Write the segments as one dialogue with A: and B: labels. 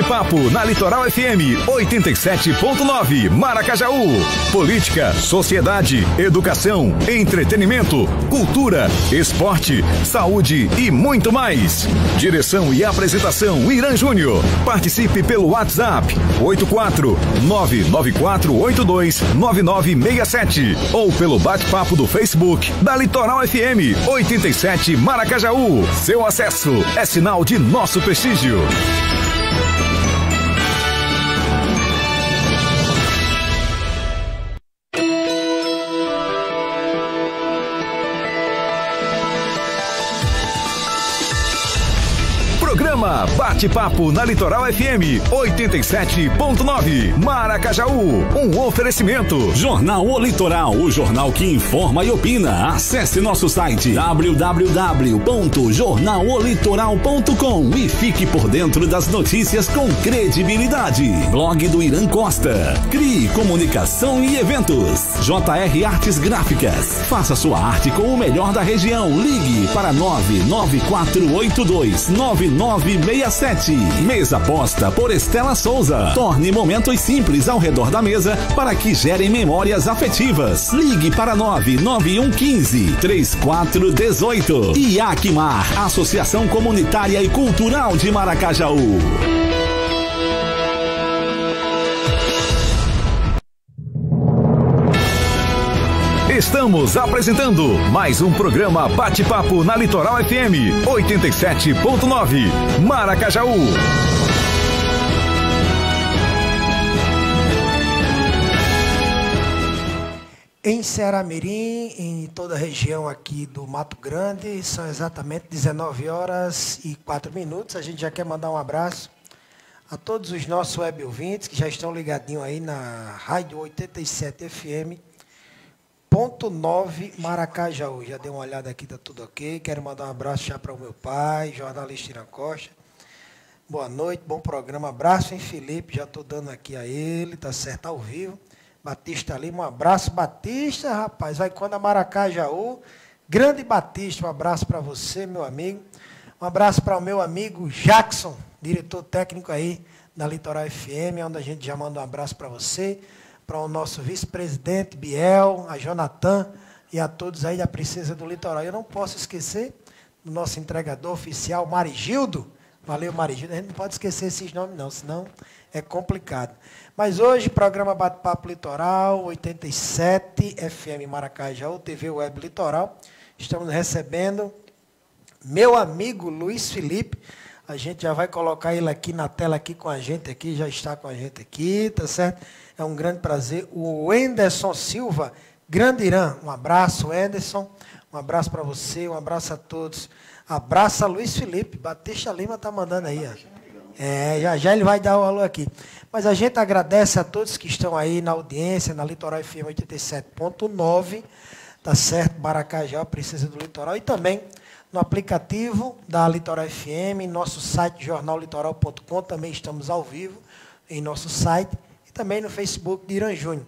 A: Bate-Papo na Litoral FM 87.9 Maracajaú. Política, sociedade, educação, entretenimento, cultura, esporte, saúde e muito mais. Direção e apresentação Irã Júnior. Participe pelo WhatsApp 84 99482 9967 ou pelo bate-papo do Facebook da Litoral FM 87 Maracajaú. Seu acesso é sinal de nosso prestígio. Bate-Papo na Litoral FM 87.9 Maracajaú. Um oferecimento.
B: Jornal O Litoral, o jornal que informa e opina. Acesse nosso site www.jornalolitoral.com e fique por dentro das notícias com credibilidade. Blog do Irã Costa. Crie comunicação e eventos. JR Artes Gráficas. Faça sua arte com o melhor da região. Ligue para 99482 9967. Mesa posta por Estela Souza. Torne momentos simples ao redor da mesa para que gerem memórias afetivas. Ligue para 99115 3418. E Aquimar, Associação Comunitária e Cultural de Maracajaú.
A: Estamos apresentando mais um programa Bate-Papo na Litoral FM 87.9 Maracajaú.
C: Em Ceará-Mirim, em toda a região aqui do Mato Grande, são exatamente 19 horas e 4 minutos. A gente já quer mandar um abraço a todos os nossos web ouvintes que já estão ligadinhos aí na Rádio 87 FM, ponto 9 Maracajaú. Já dei uma olhada aqui, tá tudo ok. Quero mandar um abraço já para o meu pai, jornalista Irã Costa. Boa noite, bom programa. Abraço em Felipe, já estou dando aqui a ele, tá certo, ao vivo. Batista Lima, um abraço, Batista, rapaz, vai quando a Maracajaú. Grande Batista, um abraço para você, meu amigo. Um abraço para o meu amigo Jackson, diretor técnico aí da Litoral FM, onde a gente já manda um abraço para você, para o nosso vice-presidente Biel, a Jonathan e a todos aí da Princesa do Litoral. Eu não posso esquecer do nosso entregador oficial, Marigildo. Valeu, Marigildo. A gente não pode esquecer esses nomes, não, senão é complicado. Mas hoje, programa Bate-Papo Litoral, 87 FM Maracajaú, TV Web Litoral. Estamos recebendo meu amigo Luiz Felipe. A gente já vai colocar ele aqui na tela aqui com a gente aqui, já está com a gente aqui, tá certo? É um grande prazer. O Enderson Silva, grande Irã. Um abraço, Enderson. Um abraço para você, um abraço a todos. Abraço a Luiz Felipe. Batista Lima tá mandando aí, ó. É, já já ele vai dar o alô aqui. Mas a gente agradece a todos que estão aí na audiência, na Litoral FM 87.9, tá certo? Maracajá, Princesa do Litoral, e também no aplicativo da Litoral FM, nosso site jornallitoral.com, também estamos ao vivo em nosso site, e também no Facebook de Irã Júnior.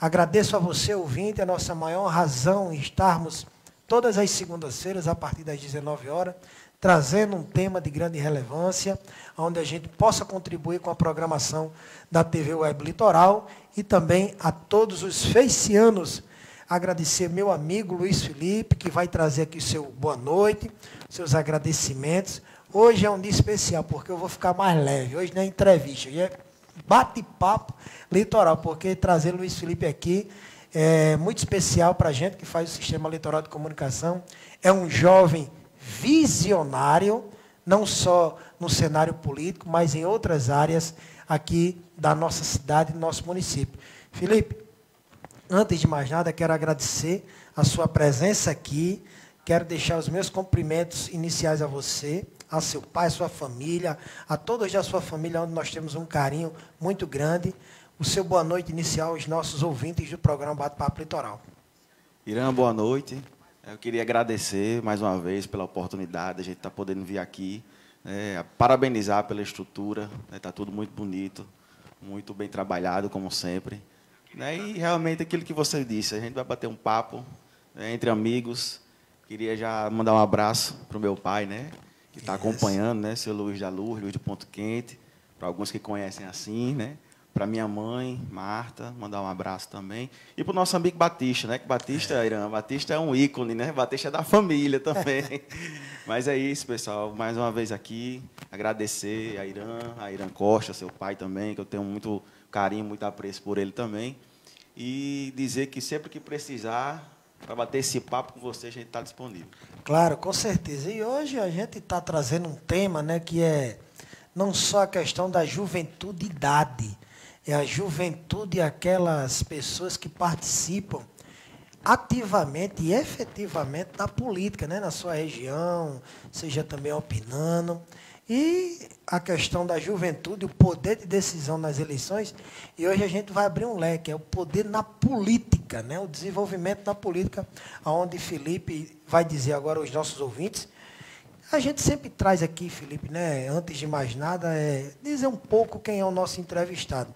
C: Agradeço a você, ouvinte, a nossa maior razão em estarmos todas as segundas-feiras, a partir das 19 horas, trazendo um tema de grande relevância, onde a gente possa contribuir com a programação da TV Web Litoral e também a todos os feicianos. Agradecer meu amigo Luiz Felipe, que vai trazer aqui seu boa noite, seus agradecimentos. Hoje é um dia especial, porque eu vou ficar mais leve. Hoje não é entrevista, hoje é bate-papo litoral, porque trazer Luiz Felipe aqui é muito especial para a gente que faz o Sistema Litoral de Comunicação. É um jovem visionário, não só no cenário político, mas em outras áreas aqui da nossa cidade, do nosso município. Felipe, antes de mais nada, quero agradecer a sua presença aqui. Quero deixar os meus cumprimentos iniciais a você, a seu pai, sua família, a todos da sua família, onde nós temos um carinho muito grande. O seu boa noite inicial aos nossos ouvintes do programa Bate-Papo Litoral.
D: Irã, boa noite. Eu queria agradecer mais uma vez pela oportunidade, a gente estar tá podendo vir aqui, né, parabenizar pela estrutura, está né, tá tudo muito bonito, muito bem trabalhado, como sempre. Né, e realmente aquilo que você disse, a gente vai bater um papo né, entre amigos. Queria já mandar um abraço para o meu pai, né? Que está acompanhando, né? Seu Luiz da Luz, Luiz do Ponto Quente, para alguns que conhecem assim, né? Para minha mãe, Marta, mandar um abraço também. E para o nosso amigo Batista, né? Que Batista, é. Irã, Batista é um ícone, né? Batista é da família também. Mas é isso, pessoal. Mais uma vez aqui, agradecer a Irã, a Irã Costa, seu pai também, que eu tenho muito carinho, muito apreço por ele também. E dizer que sempre que precisar, para bater esse papo com você, a gente está disponível.
C: Claro, com certeza. E hoje a gente está trazendo um tema né, que é não só a questão da juventude idade, é a juventude aquelas pessoas que participam ativamente e efetivamente da política, né, na sua região, seja também opinando. E a questão da juventude, o poder de decisão nas eleições, e hoje a gente vai abrir um leque, é o poder na política, né? o desenvolvimento da política, onde Felipe vai dizer agora aos nossos ouvintes. A gente sempre traz aqui, Felipe, né, antes de mais nada, é dizer um pouco quem é o nosso entrevistado.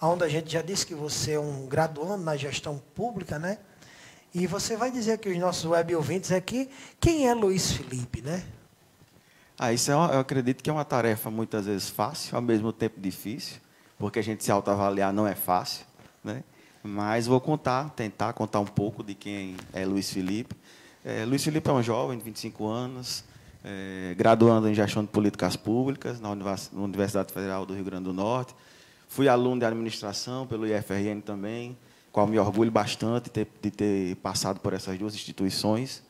C: Onde a gente já disse que você é um graduando na gestão pública, né? E você vai dizer que os nossos web ouvintes aqui, quem é Luiz Felipe, né?
D: Ah, isso é uma, eu acredito que é uma tarefa muitas vezes fácil, ao mesmo tempo difícil, porque a gente se autoavaliar não é fácil, né? Mas vou contar, tentar contar um pouco de quem é Luiz Felipe. É, Luiz Felipe é um jovem de 25 anos, é, graduando em Gestão de Políticas Públicas na Universidade Federal do Rio Grande do Norte. Fui aluno de administração pelo IFRN também, qual me orgulho bastante de ter, de ter passado por essas duas instituições.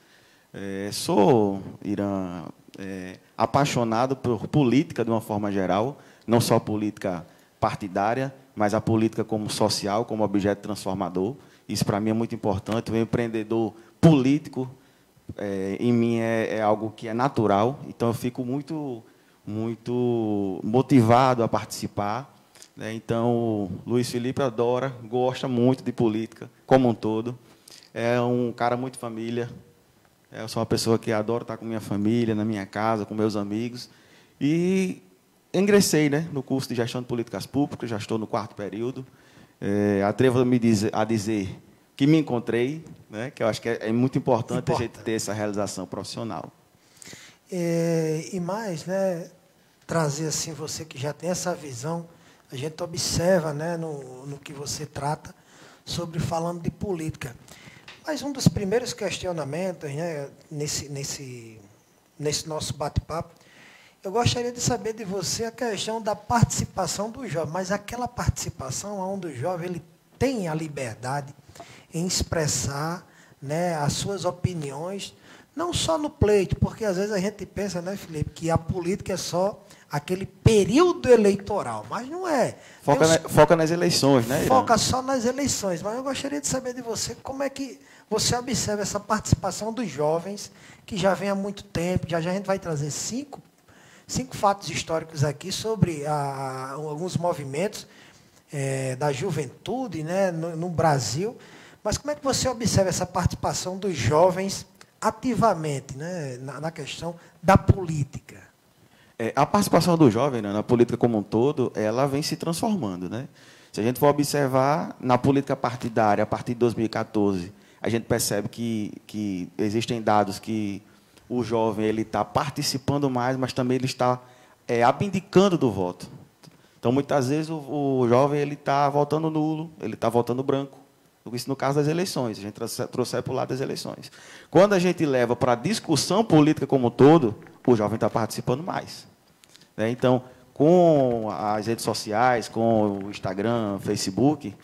D: É, sou, Irã, é, apaixonado por política de uma forma geral, não só política partidária, mas a política como social, como objeto transformador. Isso para mim é muito importante. O empreendedor político é, em mim é, é, algo que é natural, então eu fico muito, muito motivado a participar. Né? Então, Luiz Felipe adora, gosta muito de política como um todo. É um cara muito família, eu sou uma pessoa que adoro estar com minha família, na minha casa, com meus amigos. E ingressei né, no curso de Gestão de Políticas Públicas, já estou no quarto período. É, Atrevo-me a dizer que me encontrei, né, que eu acho que é, é muito importante Importa. a gente ter essa realização profissional.
C: É, e mais, né, trazer assim, você que já tem essa visão, a gente observa né, no, no que você trata sobre falando de política. Mas um dos primeiros questionamentos né, nesse, nesse, nesse nosso bate-papo, eu gostaria de saber de você a questão da participação do jovem, mas aquela participação onde o jovem ele tem a liberdade em expressar né, as suas opiniões, não só no pleito, porque às vezes a gente pensa, né, Felipe, que a política é só aquele período eleitoral, mas não é.
D: Foca, na, foca nas eleições, né?
C: Irã? Foca só nas eleições, mas eu gostaria de saber de você como é que você observa essa participação dos jovens, que já vem há muito tempo, já, já a gente vai trazer cinco, cinco fatos históricos aqui sobre a, alguns movimentos é, da juventude né, no, no Brasil. Mas como é que você observa essa participação dos jovens ativamente né, na, na questão da política?
D: É, a participação do jovem né, na política como um todo, ela vem se transformando. Né? Se a gente for observar na política partidária, a partir de 2014, a gente percebe que, que existem dados que o jovem ele está participando mais, mas também ele está é, abdicando do voto. Então, muitas vezes, o, o jovem ele está votando nulo, ele está votando branco. Isso no caso das eleições, a gente trouxe, para o lado das eleições. Quando a gente leva para a discussão política como um todo, o jovem está participando mais. Né? Então, com as redes sociais, com o Instagram, Facebook,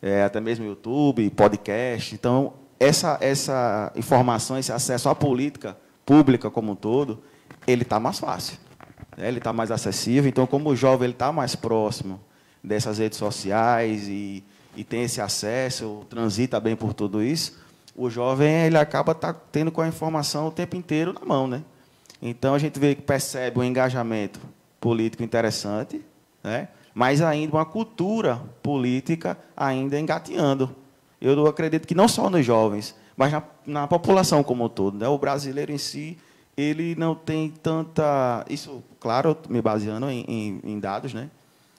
D: é, até mesmo YouTube, podcast, então essa, essa informação, esse acesso à política pública como um todo, ele está mais fácil. Né? Ele está mais acessível. Então, como o jovem ele está mais próximo dessas redes sociais e, e tem esse acesso, transita bem por tudo isso, o jovem ele acaba tá tendo com a informação o tempo inteiro na mão, né? Então a gente vê que percebe um engajamento político interessante, né? Mas ainda uma cultura política ainda engateando eu acredito que não só nos jovens, mas na, na população como um todo. Né? O brasileiro em si, ele não tem tanta. Isso, claro, me baseando em, em, em dados, né?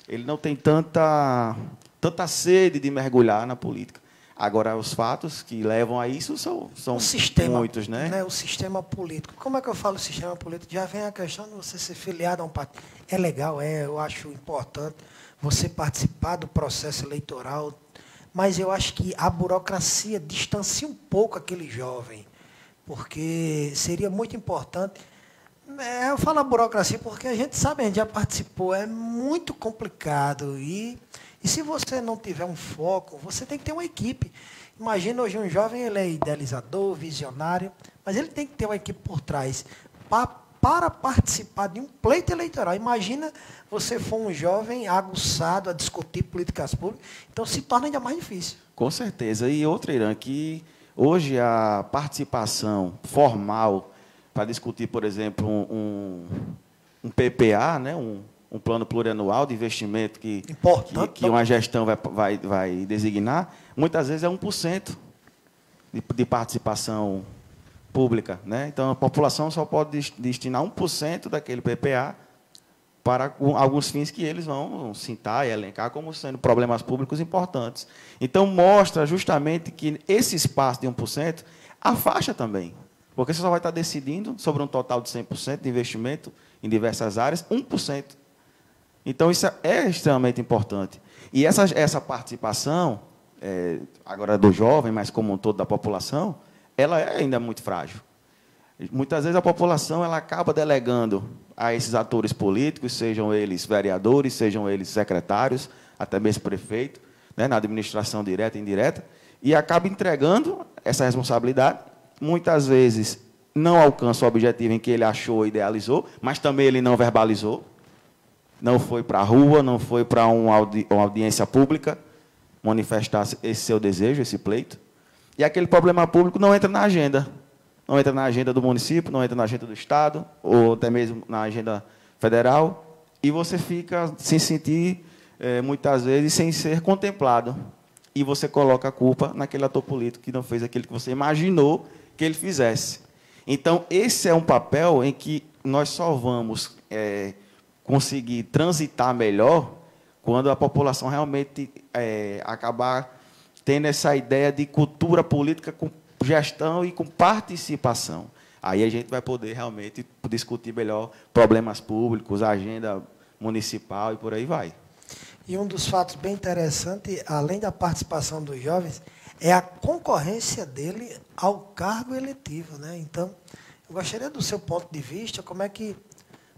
D: ele não tem tanta, tanta sede de mergulhar na política. Agora, os fatos que levam a isso são, são
C: sistema,
D: muitos, né?
C: né? O sistema político. Como é que eu falo sistema político? Já vem a questão de você ser filiado a um partido. É legal, é, eu acho importante você participar do processo eleitoral, mas eu acho que a burocracia distancia um pouco aquele jovem, porque seria muito importante. É, eu falo a burocracia porque a gente sabe, a gente já participou, é muito complicado e e se você não tiver um foco, você tem que ter uma equipe. Imagina hoje um jovem, ele é idealizador, visionário, mas ele tem que ter uma equipe por trás para, para participar de um pleito eleitoral. Imagina você for um jovem aguçado a discutir políticas públicas, então se torna ainda mais difícil.
D: Com certeza. E outra, Irã, que hoje a participação formal para discutir, por exemplo, um, um, PPA, né, um um plano plurianual de investimento que, que, que, uma gestão vai, vai, vai designar, muitas vezes é 1% de, de participação pública. Né? Então, a população só pode destinar 1% daquele PPA para alguns fins que eles vão citar e elencar como sendo problemas públicos importantes. Então, mostra justamente que esse espaço de 1% afasta também. Porque você só vai estar decidindo sobre um total de 100% de investimento em diversas áreas, 1%. Então, isso é extremamente importante. E essa, essa participação, é, agora do jovem, mas como um todo da população, ela é ainda muito frágil. Muitas vezes a população ela acaba delegando a esses atores políticos, sejam eles vereadores, sejam eles secretários, até mesmo prefeito, né, na administração direta e indireta, e acaba entregando essa responsabilidade. Muitas vezes não alcança o objetivo em que ele achou, idealizou, mas também ele não verbalizou não foi para a rua, não foi para audi uma audiência pública manifestar esse seu desejo, esse pleito. E aquele problema público não entra na agenda. Não entra na agenda do município, não entra na agenda do Estado, ou até mesmo na agenda federal. E você fica sem sentir, é, muitas vezes, sem ser contemplado. E você coloca a culpa naquele ator político que não fez aquilo que você imaginou que ele fizesse. Então, esse é um papel em que nós só vamos é, conseguir transitar melhor quando a população realmente é, acabar tendo essa ideia de cultura política com gestão e com participação. Aí a gente vai poder realmente discutir melhor problemas públicos, agenda municipal e por aí vai.
C: E um dos fatos bem interessantes, além da participação dos jovens, é a concorrência dele ao cargo eletivo. Né? Então, eu gostaria do seu ponto de vista, como é que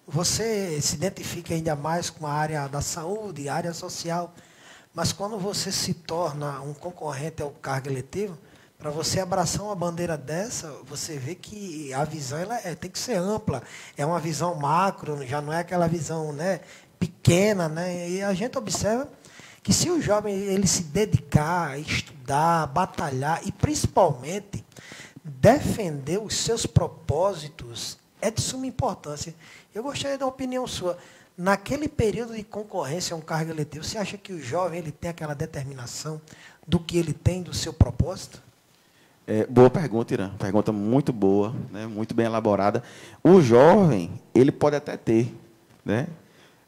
C: você se identifica ainda mais com a área da saúde, área social, mas quando você se torna um concorrente ao cargo eletivo, para você abraçar uma bandeira dessa, você vê que a visão ela é, tem que ser ampla. É uma visão macro, já não é aquela visão né, pequena. Né? E a gente observa que se o jovem ele se dedicar, estudar, batalhar e principalmente defender os seus propósitos, é de suma importância. Eu gostaria da opinião sua. Naquele período de concorrência a um cargo eletivo, você acha que o jovem ele tem aquela determinação do que ele tem, do seu propósito?
D: É, boa pergunta, Irã. Pergunta muito boa, né? muito bem elaborada. O jovem, ele pode até ter né?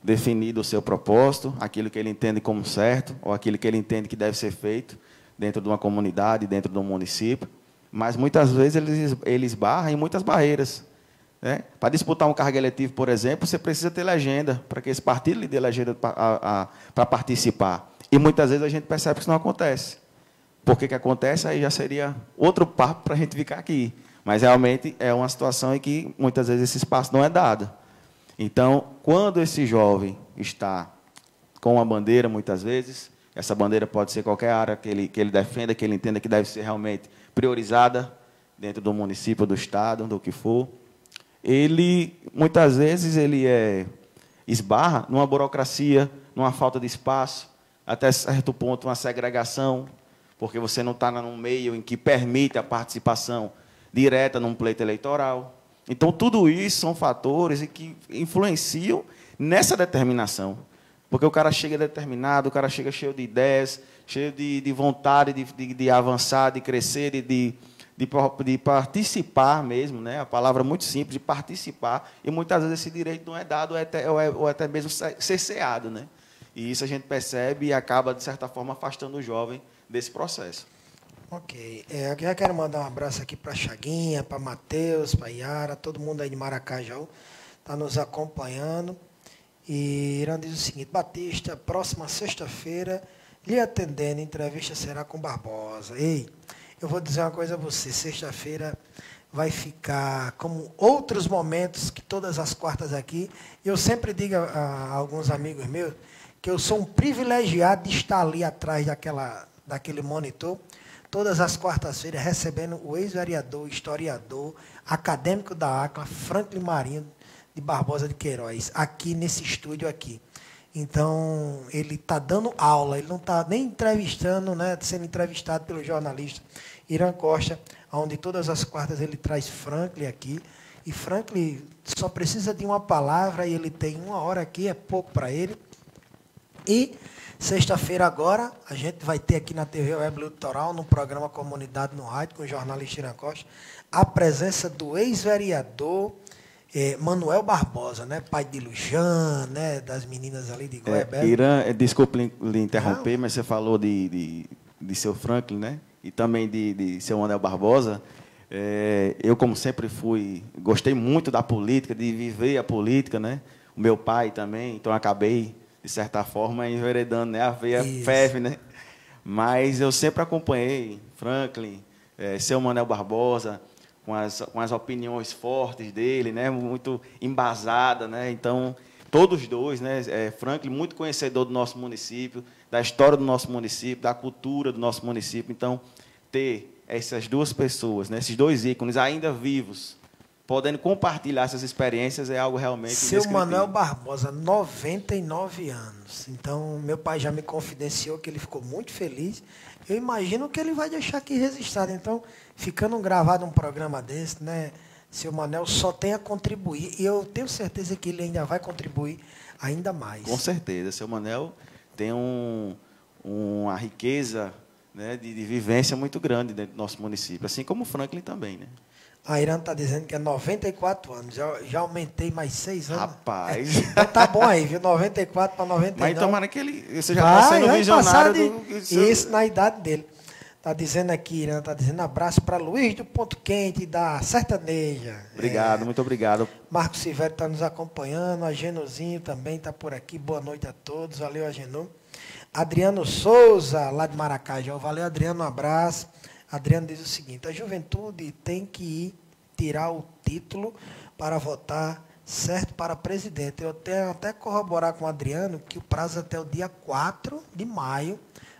D: definido o seu propósito, aquilo que ele entende como certo, ou aquilo que ele entende que deve ser feito dentro de uma comunidade, dentro de um município, mas muitas vezes ele, ele esbarra em muitas barreiras. Né? Para disputar um cargo eletivo, por exemplo, você precisa ter legenda, para que esse partido lhe dê legenda para participar. E muitas vezes a gente percebe que isso não acontece. Por que, que acontece? Aí já seria outro papo para a gente ficar aqui. Mas realmente é uma situação em que muitas vezes esse espaço não é dado. Então, quando esse jovem está com uma bandeira, muitas vezes, essa bandeira pode ser qualquer área que ele, que ele defenda, que ele entenda que deve ser realmente priorizada dentro do município, do estado, do que for ele muitas vezes ele é esbarra numa burocracia, numa falta de espaço, até certo ponto uma segregação, porque você não está num meio em que permite a participação direta num pleito eleitoral. Então, tudo isso são fatores que influenciam nessa determinação. Porque o cara chega determinado, o cara chega cheio de ideias, cheio de, de vontade de, de, de avançar, de crescer, de, de de, de, participar mesmo, né? a palavra muito simples, de participar, e muitas vezes esse direito não é dado ou, até, ou, é, ou até mesmo cerceado. Né? E isso a gente percebe e acaba, de certa forma, afastando o jovem desse processo.
C: Ok. É, eu já quero mandar um abraço aqui para Chaguinha, para Matheus, para Yara, todo mundo aí de Maracajá está nos acompanhando. E Irã diz o seguinte, Batista, próxima sexta-feira, lhe atendendo, entrevista será com Barbosa. Ei, eu vou dizer uma coisa a você, sexta-feira vai ficar como outros momentos que todas as quartas aqui. Eu sempre digo a, a, alguns amigos meus que eu sou um privilegiado de estar ali atrás daquela, daquele monitor, todas as quartas-feiras, recebendo o ex-vereador, historiador, acadêmico da ACLA, Franklin Marinho de Barbosa de Queiroz, aqui nesse estúdio aqui. Então, ele está dando aula, ele não está nem entrevistando, né, sendo entrevistado pelo jornalista Irã Costa, onde todas as quartas ele traz Franklin aqui. E Franklin só precisa de uma palavra e ele tem uma hora aqui, é pouco para ele. E sexta-feira agora, a gente vai ter aqui na TV Web Litoral, no programa Comunidade no Rádio, com o jornalista Irã Costa, a presença do ex-vereador é, Manuel Barbosa, né? pai de Lujan, né? das meninas ali de.
D: É, Irã, é, desculpe lhe interromper, Não. mas você falou de, de, de seu Franklin, né? E também de, de seu Manuel Barbosa. É, eu, como sempre fui, gostei muito da política, de viver a política, né? O meu pai também, então acabei, de certa forma, enveredando né? a veia FEV, né? Mas eu sempre acompanhei Franklin, é, seu Manuel Barbosa, com as, com as opiniões fortes dele, né, muito embasada, né, então todos dois, né, é, Franklin muito conhecedor do nosso município, da história do nosso município, da cultura do nosso município, então ter essas duas pessoas, né, esses dois ícones ainda vivos, podendo compartilhar essas experiências é algo realmente
C: Seu Manuel Barbosa, 99 anos. Então, meu pai já me confidenciou que ele ficou muito feliz. Eu imagino que ele vai deixar aqui registrado. Então, ficando gravado um programa desse, né? Seu Manel só tem a contribuir. E eu tenho certeza que ele ainda vai contribuir ainda mais.
D: Com certeza. Seu Manel tem um, uma riqueza né, de, de, vivência muito grande dentro do nosso município, assim como o Franklin também, né?
C: A Irã está dizendo que é 94 anos. Já, já aumentei mais seis anos.
D: Rapaz.
C: É, tá bom aí, viu? 94 para 99.
D: Mas tomara que ele. Você já está sendo visionário do.
C: Isso na idade dele. Está dizendo aqui, Irã, está dizendo abraço para Luiz do Ponto Quente, da Sertaneja.
D: Obrigado, é. muito obrigado.
C: Marcos Silvério está nos acompanhando, a Genozinho também está por aqui. Boa noite a todos, valeu, Agenu. Adriano Souza, lá de Maracajá. Valeu, Adriano, um abraço. Adriano diz o seguinte: a juventude tem que ir tirar o título para votar certo para presidente. Eu tenho até corroborar com o Adriano que o prazo é até o dia 4 de maio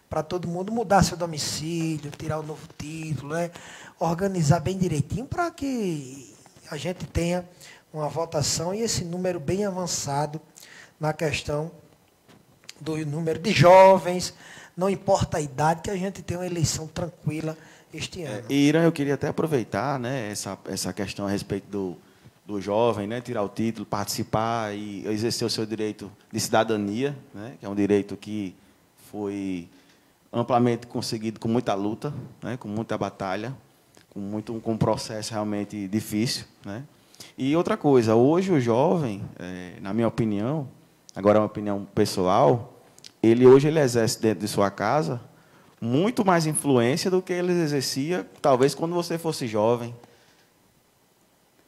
C: para todo mundo mudar seu domicílio, tirar o novo título, né? organizar bem direitinho para que a gente tenha uma votação e esse número bem avançado na questão do número de jovens, não importa a idade, que a gente tenha uma eleição tranquila este é, ano.
D: É, Irã, eu queria até aproveitar né, essa, essa questão a respeito do, do jovem, né, tirar o título, participar e exercer o seu direito de cidadania, né, que é um direito que foi amplamente conseguido com muita luta, né, com muita batalha, com muito com um processo realmente difícil, né. E outra coisa, hoje o jovem, é, na minha opinião, agora é uma opinião pessoal, ele hoje ele exerce dentro de sua casa muito mais influência do que ele exercia talvez quando você fosse jovem.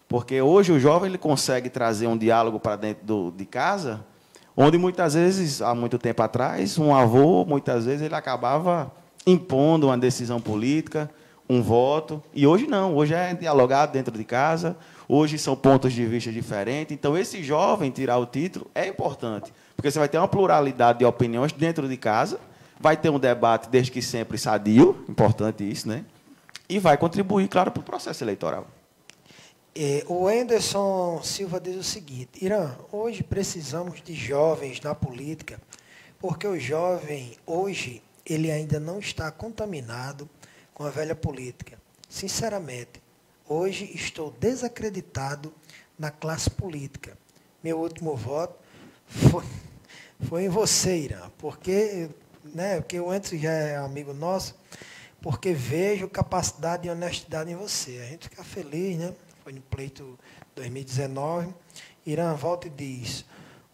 D: Porque hoje o jovem ele consegue trazer um diálogo para dentro do, de casa onde muitas vezes, há muito tempo atrás, um avô, muitas vezes, ele acabava impondo uma decisão política, um voto, e hoje não, hoje é dialogado dentro de casa, hoje são pontos de vista diferentes. Então, esse jovem tirar o título é importante, porque você vai ter uma pluralidade de opiniões dentro de casa, vai ter um debate, desde que sempre sadio, importante isso, né? E vai contribuir, claro, para o processo eleitoral.
C: É, o Anderson Silva diz o seguinte: Irã, hoje precisamos de jovens na política, porque o jovem hoje ele ainda não está contaminado com a velha política. Sinceramente, hoje estou desacreditado na classe política. Meu último voto foi, foi em você, Irã, porque, né, porque o Anderson já é amigo nosso, porque vejo capacidade e honestidade em você. A gente fica feliz, né? foi no pleito 2019. Irã volta e diz: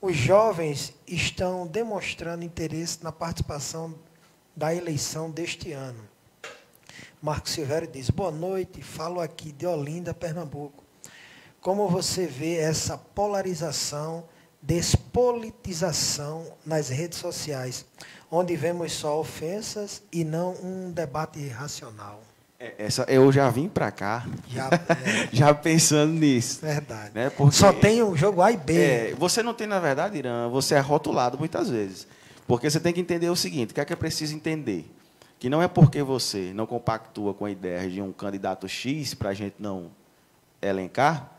C: os jovens estão demonstrando interesse na participação da eleição deste ano. Marcos Silvério diz: Boa noite, falo aqui de Olinda, Pernambuco. Como você vê essa polarização, despolitização nas redes sociais, onde vemos só ofensas e não um debate racional?
D: É, essa, eu já vim para cá
C: Já, é,
D: já pensando nisso.
C: verdade.
D: Né? Porque,
C: Só tem o jogo A e B.
D: É, você não tem, na verdade, Irã, você é rotulado muitas vezes. Porque você tem que entender o seguinte: o que é que é preciso entender? Que não é porque você não compactua com a ideia de um candidato X para a gente não elencar,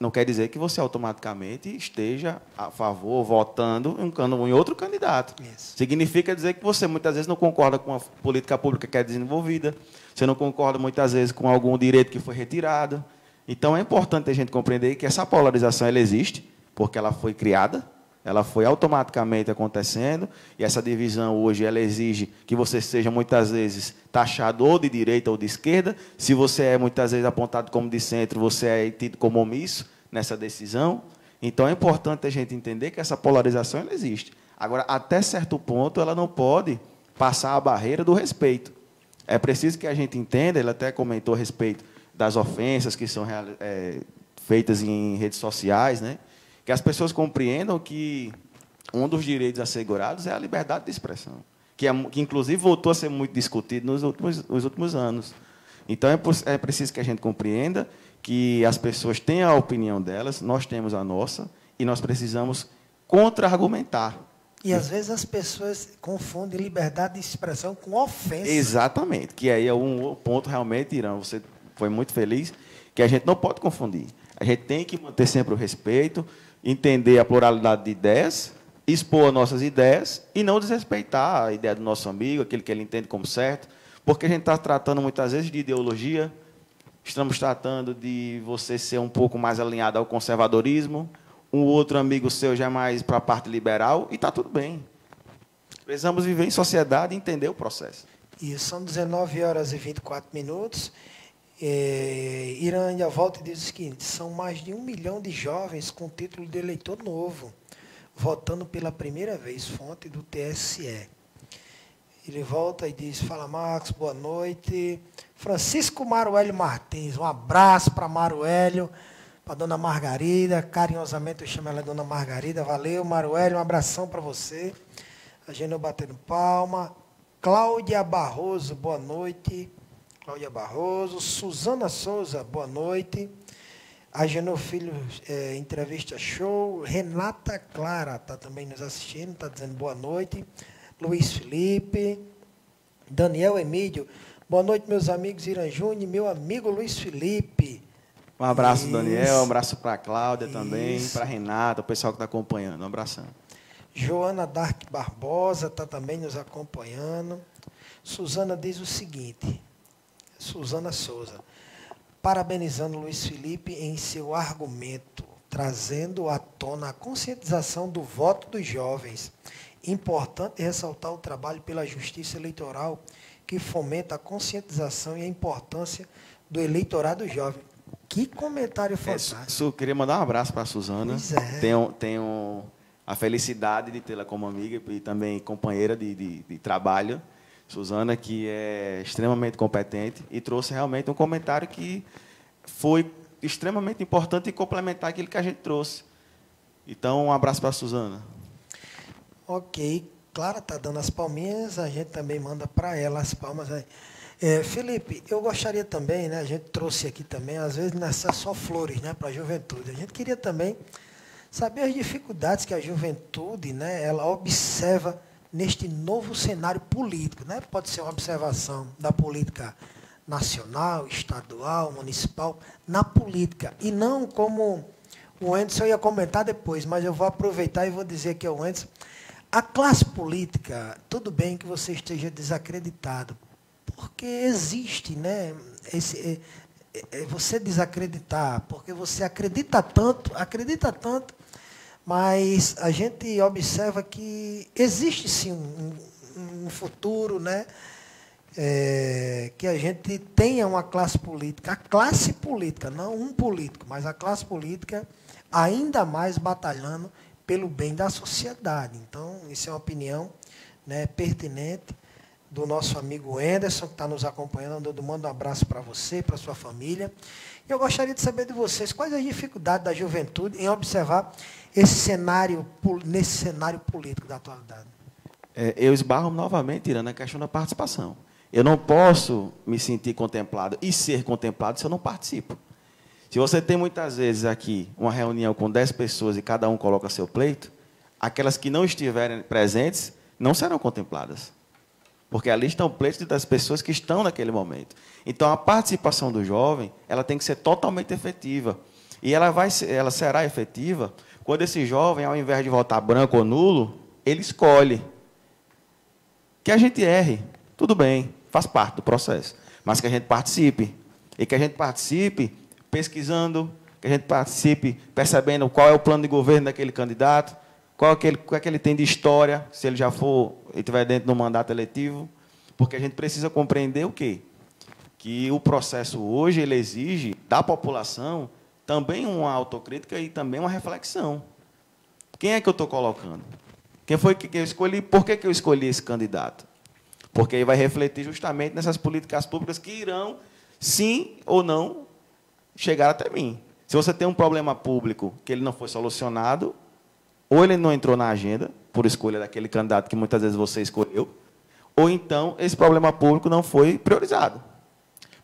D: não quer dizer que você automaticamente esteja a favor, votando em, um outro candidato.
C: Isso.
D: Significa dizer que você muitas vezes não concorda com a política pública que é desenvolvida, você não concorda muitas vezes com algum direito que foi retirado. Então é importante a gente compreender que essa polarização ela existe, porque ela foi criada, ela foi automaticamente acontecendo, e essa divisão hoje ela exige que você seja muitas vezes taxado ou de direita ou de esquerda. Se você é muitas vezes apontado como de centro, você é tido como omisso nessa decisão. Então é importante a gente entender que essa polarização ela existe. Agora, até certo ponto, ela não pode passar a barreira do respeito. É preciso que a gente entenda, ele até comentou a respeito das ofensas que são é, feitas em redes sociais, né? Que as pessoas compreendam que um dos direitos assegurados é a liberdade de expressão, que, é, que inclusive voltou a ser muito discutido nos últimos, nos últimos anos. Então é, é preciso que a gente compreenda que as pessoas têm a opinião delas, nós temos a nossa, e nós precisamos contra-argumentar.
C: E às vezes as pessoas confundem liberdade de expressão com ofensa.
D: Exatamente, que aí é um ponto realmente, Irã, você foi muito feliz, que a gente não pode confundir. A gente tem que manter sempre o respeito, entender a pluralidade de ideias, expor as nossas ideias e não desrespeitar a ideia do nosso amigo, aquele que ele entende como certo, porque a gente está tratando muitas vezes de ideologia, estamos tratando de você ser um pouco mais alinhado ao conservadorismo, um outro amigo seu já é mais para a parte liberal, e está tudo bem. Precisamos viver em sociedade e entender o processo.
C: E são 19 horas e 24 minutos. É, volta e diz o seguinte: são mais de um milhão de jovens com título de eleitor novo, votando pela primeira vez, fonte do TSE. Ele volta e diz: Fala, Marcos, boa noite. Francisco Maruélio Martins, um abraço para Maruélio, para dona Margarida, carinhosamente eu chamo ela Dona Margarida. Valeu, Maruélio, um abração para você. A gente batendo palma. Cláudia Barroso, boa noite. Cláudia Barroso. Suzana Souza, boa noite. Agenor Filho, eh, entrevista show. Renata Clara está também nos assistindo, está dizendo boa noite. Luiz Felipe. Daniel Emílio. Boa noite, meus amigos Iranjune, meu amigo Luiz Felipe.
D: Um abraço,
C: Isso.
D: Daniel. Um abraço para a Cláudia também,
C: Isso.
D: para a Renata, o pessoal que está acompanhando. Um abração.
C: Joana Dark Barbosa está também nos acompanhando. Suzana diz o seguinte, Suzana Souza, parabenizando Luiz Felipe em seu argumento, trazendo à tona a conscientização do voto dos jovens. Importante ressaltar o trabalho pela justiça eleitoral, que fomenta a conscientização e a importância do eleitorado jovem. Que comentário
D: É,
C: fantástico.
D: Su, queria mandar um abraço para a Suzana.
C: Pois é.
D: Tenho, tenho a felicidade de tê-la como amiga e também companheira de, de, de trabalho. Suzana, que é extremamente competente e trouxe realmente um comentário que foi extremamente importante e complementar aquilo que a gente trouxe. Então, um abraço para a Suzana.
C: Ok, Clara está dando as palminhas, a gente também manda para ela as palmas. aí. É, Felipe, eu gostaria também, né, a gente trouxe aqui também, às vezes não é só flores né, para a juventude. A gente queria também saber as dificuldades que a juventude né, ela observa neste novo cenário político. Né? Pode ser uma observação da política nacional, estadual, municipal, na política. E não como o Anderson ia comentar depois, mas eu vou aproveitar e vou dizer aqui ao Anderson. A classe política, tudo bem que você esteja desacreditado, porque existe, né? Esse, é, é, você desacreditar, porque você acredita tanto, acredita tanto, mas a gente observa que existe sim um, um- futuro, né? É, que a gente tenha uma classe política, a classe política, não um político, mas a classe política ainda mais batalhando pelo bem da sociedade. Então, isso é uma opinião né, pertinente do nosso amigo Anderson, que está nos acompanhando. Eu mando um abraço para você, para sua família. Eu gostaria de saber de vocês quais as dificuldades da juventude em observar esse cenário, nesse cenário político da atualidade.
D: É, eu esbarro novamente, tirando a questão da participação. Eu não posso me sentir contemplado e ser contemplado se eu não participo. Se você tem muitas vezes aqui uma reunião com 10 pessoas e cada um coloca seu pleito, aquelas que não estiverem presentes não serão contempladas. Porque ali estão pleitos das pessoas que estão naquele momento. Então a participação do jovem, ela tem que ser totalmente efetiva. E ela vai ela será efetiva quando esse jovem, ao invés de votar branco ou nulo, ele escolhe que a gente erre, tudo bem, faz parte do processo, mas que a gente participe. E que a gente participe pesquisando, que a gente participe percebendo qual é o plano de governo daquele candidato, qual é, que ele, qual é que ele tem de história, se ele já for e estiver dentro do mandato eletivo, porque a gente precisa compreender o quê? Que o processo hoje ele exige da população também uma autocrítica e também uma reflexão. Quem é que eu estou colocando? Quem foi que eu escolhi? Por que, eu escolhi esse candidato? Porque ele vai refletir justamente nessas políticas públicas que irão, sim ou não, chegar até mim. Se você tem um problema público que ele não foi solucionado, ou ele não entrou na agenda, por escolha daquele candidato que muitas vezes você escolheu, ou então esse problema público não foi priorizado.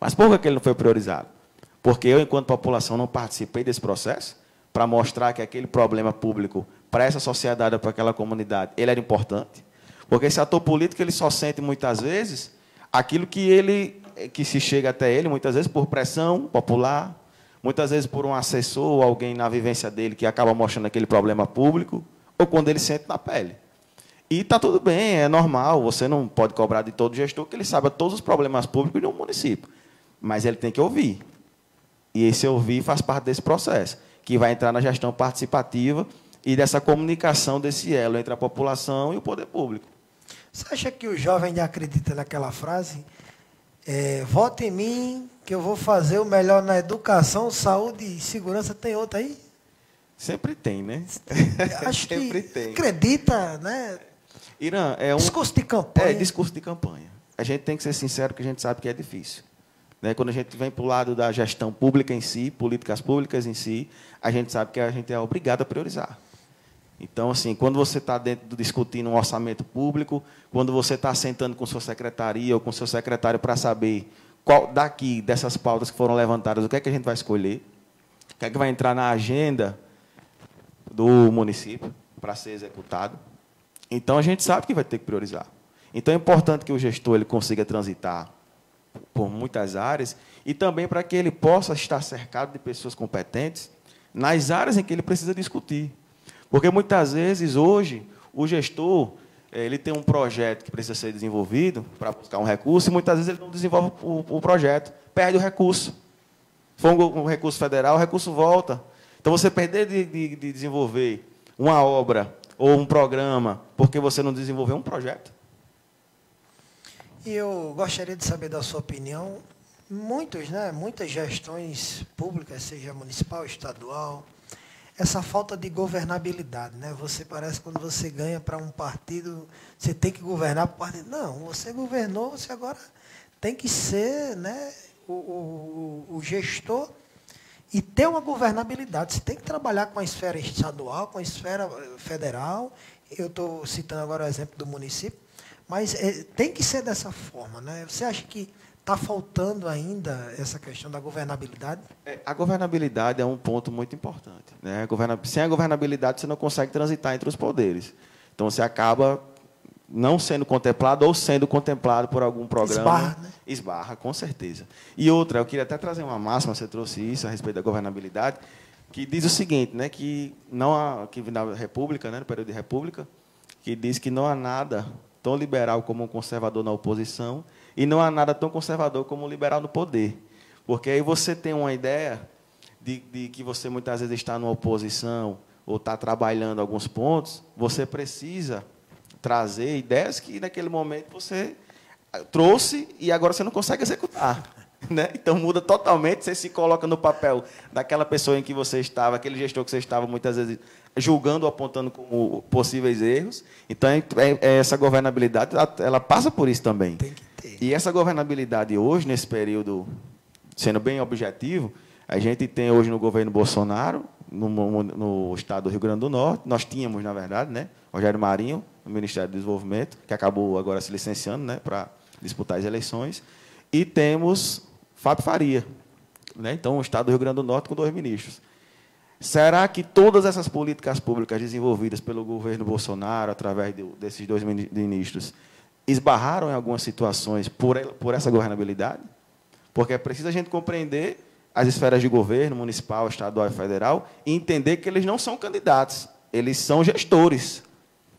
D: Mas por que ele não foi priorizado? Porque eu, enquanto população, não participei desse processo para mostrar que aquele problema público para essa sociedade, para aquela comunidade, ele era importante. Porque esse ator político ele só sente muitas vezes aquilo que ele que se chega até ele muitas vezes por pressão popular, muitas vezes por um assessor ou alguém na vivência dele que acaba mostrando aquele problema público, ou quando ele sente na pele. E está tudo bem, é normal, você não pode cobrar de todo gestor que ele saiba todos os problemas públicos de um município. Mas ele tem que ouvir. E esse ouvir faz parte desse processo, que vai entrar na gestão participativa e dessa comunicação desse elo entre a população e o poder público.
C: Você acha que o jovem ainda acredita naquela frase? É, vote em mim, que eu vou fazer o melhor na educação, saúde e segurança. Tem outra aí?
D: Sempre tem, né?
C: Acho Sempre que tem. acredita, né?
D: Irã, é um...
C: Discurso de campanha.
D: É, discurso de campanha. A gente tem que ser sincero que a gente sabe que é difícil. Né? Quando a gente vem para o lado da gestão pública em si, políticas públicas em si, a gente sabe que a gente é obrigado a priorizar. Então, assim, quando você está dentro discutindo um orçamento público, quando você está sentando com sua secretaria ou com seu secretário para saber qual daqui dessas pautas que foram levantadas, o que é que a gente vai escolher, o que é que vai entrar na agenda do município para ser executado. Então a gente sabe que vai ter que priorizar. Então é importante que o gestor ele consiga transitar por muitas áreas e também para que ele possa estar cercado de pessoas competentes nas áreas em que ele precisa discutir. Porque muitas vezes, hoje, o gestor eh, ele tem um projeto que precisa ser desenvolvido para buscar um recurso e muitas vezes ele não desenvolve o, o projeto, perde o recurso. Se for um, um, recurso federal, o recurso volta. Então, você perder de, de, de desenvolver uma obra ou um programa porque você não desenvolveu um projeto.
C: Eu gostaria de saber da sua opinião. Muitos, né, muitas gestões públicas, seja municipal, estadual, essa falta de governabilidade, né? Você parece quando você ganha para um partido, você tem que governar para o partido. Não, você governou, você agora tem que ser, né, o, o, o gestor e ter uma governabilidade. Você tem que trabalhar com a esfera estadual, com a esfera federal. Eu estou citando agora o exemplo do município, mas é, tem que ser dessa forma, né? Você acha que Está faltando ainda essa questão da governabilidade?
D: É, a governabilidade é um ponto muito importante. Né? Sem a governabilidade, você não consegue transitar entre os poderes. Então, você acaba não sendo contemplado ou sendo contemplado por algum programa.
C: Esbarra, né?
D: Esbarra, com certeza. E outra, eu queria até trazer uma máxima, você trouxe isso a respeito da governabilidade, que diz o seguinte, né, que não há, que na República, né, no período de República, que diz que não há nada tão liberal como um conservador na oposição e não há nada tão conservador como um liberal no poder. Porque aí você tem uma ideia de, de que você muitas vezes está numa oposição ou está trabalhando alguns pontos, você precisa trazer ideias que naquele momento você trouxe e agora você não consegue executar. Né? Então muda totalmente, você se coloca no papel daquela pessoa em que você estava, aquele gestor que você estava muitas vezes julgando, apontando como possíveis erros. Então, é, é, essa governabilidade, ela, passa por isso também.
C: Tem que ter.
D: E essa governabilidade hoje, nesse período, sendo bem objetivo, a gente tem hoje no governo Bolsonaro, no, no, no estado do Rio Grande do Norte, nós tínhamos, na verdade, né, Rogério Marinho, no Ministério do Desenvolvimento, que acabou agora se licenciando né, para disputar as eleições, e temos Fábio Faria, né, então o estado do Rio Grande do Norte com dois ministros. Será que todas essas políticas públicas desenvolvidas pelo governo Bolsonaro, através de, desses dois ministros, esbarraram em algumas situações por, por essa governabilidade? Porque é preciso a gente compreender as esferas de governo, municipal, estadual e federal, e entender que eles não são candidatos, eles são gestores.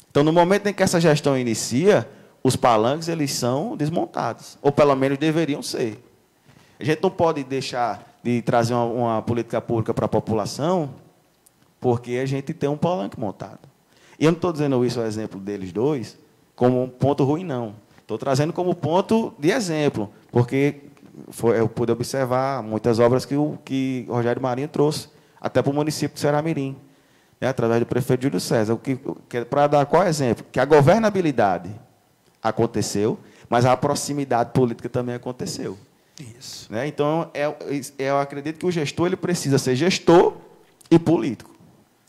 D: Então, no momento em que essa gestão inicia, os palanques eles são desmontados, ou pelo menos deveriam ser. A gente não pode deixar de trazer uma, uma política pública para a população, porque a gente tem um palanque montado. E eu não estou dizendo isso, o exemplo deles dois, como um ponto ruim, não. Estou trazendo como ponto de exemplo, porque foi, eu pude observar muitas obras que o que Rogério Marinho trouxe, até para o município de Seramirim, né, através do prefeito Júlio César. O que, que para dar qual exemplo? Que a governabilidade aconteceu, mas a proximidade política também aconteceu.
C: Isso.
D: Né? Então, é, é, eu acredito que o gestor ele precisa ser gestor e político.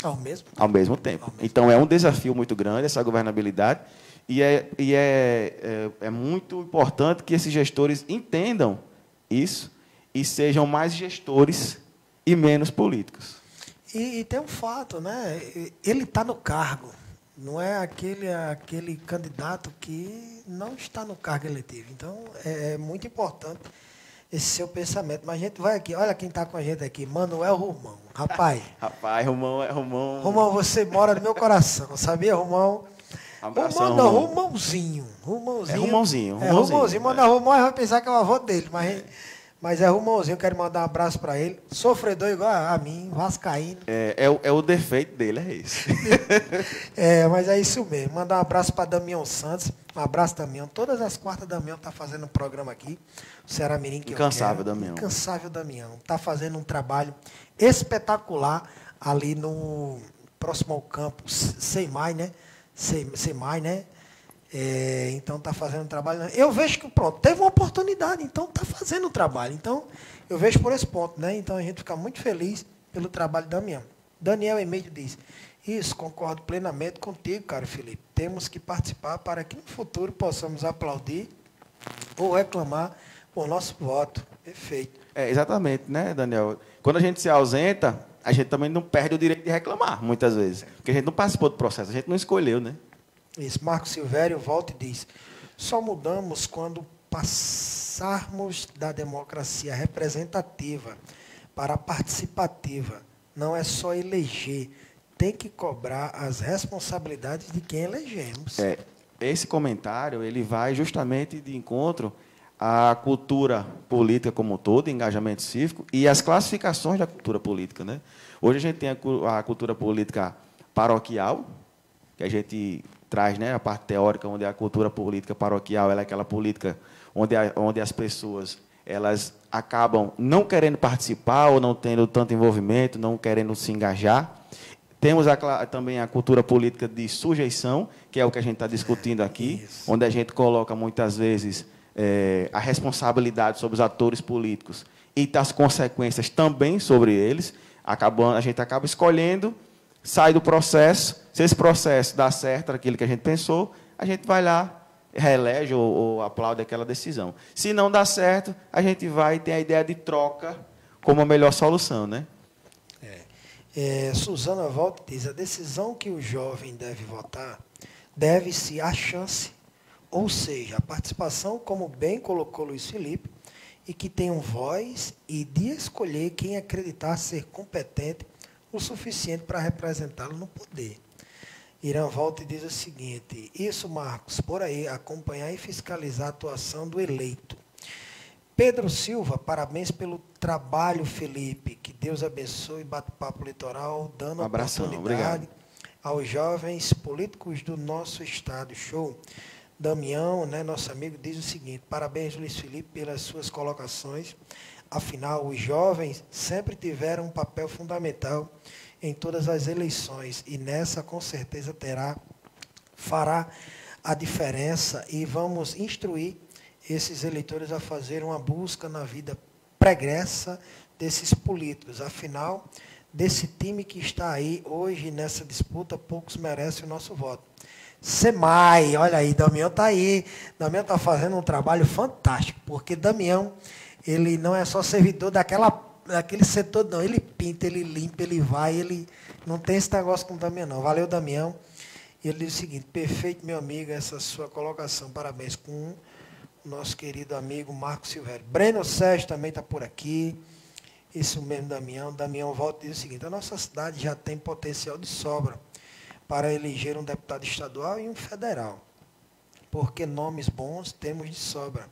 C: Ao mesmo
D: tempo. Ao mesmo tempo. Ao mesmo então, tempo. é um desafio muito grande essa governabilidade. E, é, e é, é, é muito importante que esses gestores entendam isso e sejam mais gestores e menos políticos.
C: E, e tem um fato, né? Ele está no cargo. Não é aquele, aquele candidato que não está no cargo eletivo. Então, é, é muito importante esse seu pensamento. Mas a gente vai aqui, olha quem está com a gente aqui, Manuel Romão. Rapaz.
D: Rapaz, Romão é Romão.
C: Romão, você mora no meu coração, sabia, Romão?
D: Abração,
C: Romão, não, Romãozinho. Romãozinho.
D: É Romãozinho.
C: É Romãozinho. Manda é. Romão, vai pensar que é o avô dele, mas, mas é Romãozinho. Quero mandar um abraço para ele. Sofredor igual a, mim, vascaíno.
D: É, é, o, é o defeito dele, é esse.
C: é, mas é isso mesmo. Mandar um abraço para Damião Santos. Um abraço, Damião. Todas as quartas, Damião está fazendo um programa aqui. O Ceará Mirim que
D: Incansável, Damião.
C: Incansável, Damião. Está fazendo um trabalho espetacular ali no próximo ao campo, sem mais, né? Sem, sem mais, né? É, então está fazendo trabalho. Eu vejo que pronto, teve uma oportunidade, então está fazendo o trabalho. Então, eu vejo por esse ponto, né? Então a gente fica muito feliz pelo trabalho da Damião. Daniel Emílio diz: Isso, concordo plenamente contigo, cara Felipe. Temos que participar para que no futuro possamos aplaudir ou reclamar por nosso voto. Perfeito.
D: É, exatamente, né, Daniel? Quando a gente se ausenta, a gente também não perde o direito de reclamar, muitas vezes. Porque a gente não participou do processo, a gente não escolheu, né?
C: Marco Silvério volta e diz: só mudamos quando passarmos da democracia representativa para a participativa. Não é só eleger, tem que cobrar as responsabilidades de quem elegemos.
D: É, esse comentário ele vai justamente de encontro à cultura política como um todo, engajamento cívico e as classificações da cultura política, né? Hoje a gente tem a, cultura política paroquial, que a gente traz né, a parte teórica, onde a cultura política paroquial é aquela política onde, a, onde as pessoas elas acabam não querendo participar ou não tendo tanto envolvimento, não querendo se engajar. Temos a, também a cultura política de sujeição, que é o que a gente está discutindo aqui, Isso. onde a gente coloca muitas vezes é, a responsabilidade sobre os atores políticos e as consequências também sobre eles acabando, a gente acaba escolhendo, sai do processo. Se esse processo dá certo aquilo que a gente pensou, a gente vai lá, reelege ou, ou aplaude aquela decisão. Se não dá certo, a gente vai tem a ideia de troca como a melhor solução, né?
C: É. É, Suzana volta diz: a decisão que o jovem deve votar deve-se à chance, ou seja, a participação, como bem colocou Luiz Felipe, e que tenham voz e de escolher quem acreditar ser competente o suficiente para representá-lo no poder. Irã volta e diz o seguinte: Isso, Marcos, por aí, acompanhar e fiscalizar a atuação do eleito. Pedro Silva, parabéns pelo trabalho, Felipe. Que Deus abençoe Bate-Papo Litoral, dando
D: um abração,
C: oportunidade
D: obrigado.
C: aos jovens políticos do nosso estado. Show. Damião, né, nosso amigo, diz o seguinte: parabéns, Luiz Felipe, pelas suas colocações. Afinal, os jovens sempre tiveram um papel fundamental em todas as eleições e nessa com certeza terá fará a diferença e vamos instruir esses eleitores a fazer uma busca na vida pregressa desses políticos. Afinal, desse time que está aí hoje nessa disputa, poucos merecem o nosso voto. Semai, olha aí, Damião está aí. Damião está fazendo um trabalho fantástico, porque Damião, ele não é só servidor daquela, daquele setor, não. Ele pinta, ele limpa, ele vai, ele não tem esse negócio com o Damião, não. Valeu, Damião. Ele diz o seguinte: perfeito, meu amigo, essa sua colocação. Parabéns com o nosso querido amigo Marco Silvério. Breno Sérgio também está por aqui. Isso mesmo, Damião. Damião volta e diz o seguinte: a nossa cidade já tem potencial de sobra para eleger um deputado estadual e um federal. Porque nomes bons temos de sobra.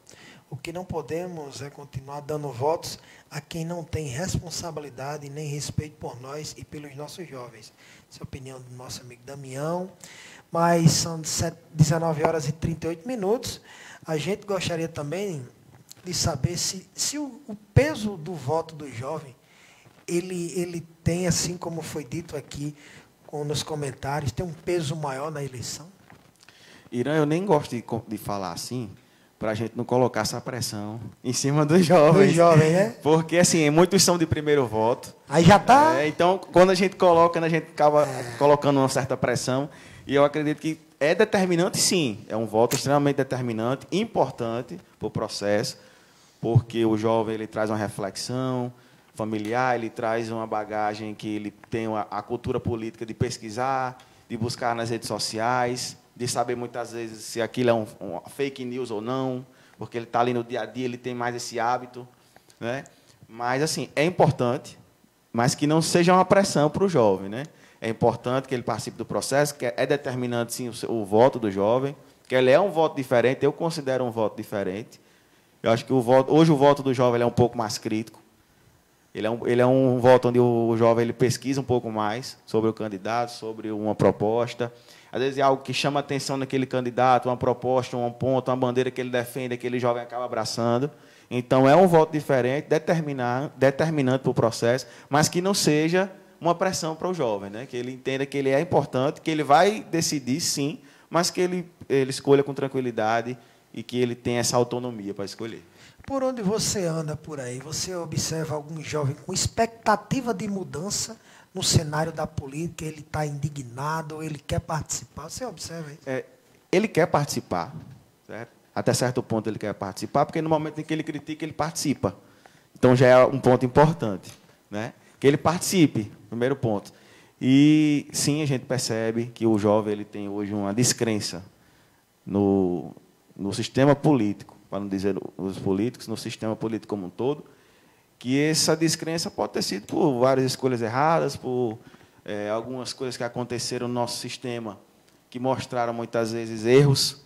C: O que não podemos é continuar dando votos a quem não tem responsabilidade nem respeito por nós e pelos nossos jovens. Essa é a opinião do nosso amigo Damião. Mas são 19 horas e 38 minutos. A gente gostaria também de saber se, se o, o peso do voto do jovem ele, ele tem, assim como foi dito aqui nos comentários, tem um peso maior na eleição?
D: Irã, eu nem gosto de, de falar assim, para a gente não colocar essa pressão em cima dos jovens.
C: Dos jovens, né?
D: Porque, assim, muitos são de primeiro voto.
C: Aí já está.
D: É, então, quando a gente coloca, a gente acaba é. colocando uma certa pressão. E eu acredito que é determinante, sim. É um voto extremamente determinante, importante para o processo, porque o jovem ele traz uma reflexão familiar, ele traz uma bagagem que ele tem a cultura política de pesquisar, de buscar nas redes sociais, de saber muitas vezes se aquilo é um, um fake news ou não, porque ele está ali no dia a dia, ele tem mais esse hábito. Né? Mas, assim, é importante, mas que não seja uma pressão para o jovem. Né? É importante que ele participe do processo, que é determinante, sim, o, o voto do jovem, que ele é um voto diferente, eu considero um voto diferente. Eu acho que o voto, hoje o voto do jovem é um pouco mais crítico. Ele é, um, ele é um voto onde o jovem ele pesquisa um pouco mais sobre o candidato, sobre uma proposta. Às vezes é algo que chama a atenção daquele candidato, uma proposta, um ponto, uma bandeira que ele defende, aquele jovem acaba abraçando. Então, é um voto diferente, determinar, determinante para o processo, mas que não seja uma pressão para o jovem, né? que ele entenda que ele é importante, que ele vai decidir, sim, mas que ele, ele escolha com tranquilidade e que ele tenha essa autonomia para escolher.
C: Por onde você anda por aí, você observa algum jovem com expectativa de mudança no cenário da política, ele está indignado, ele quer participar. Você observa isso?
D: É, ele quer participar, certo? Até certo ponto ele quer participar, porque no momento em que ele critica, ele participa. Então já é um ponto importante, né? Que ele participe, primeiro ponto. E sim, a gente percebe que o jovem ele tem hoje uma descrença no, no sistema político, para não dizer os políticos, no sistema político como um todo, que essa descrença pode ter sido por várias escolhas erradas, por é, algumas coisas que aconteceram no nosso sistema que mostraram muitas vezes erros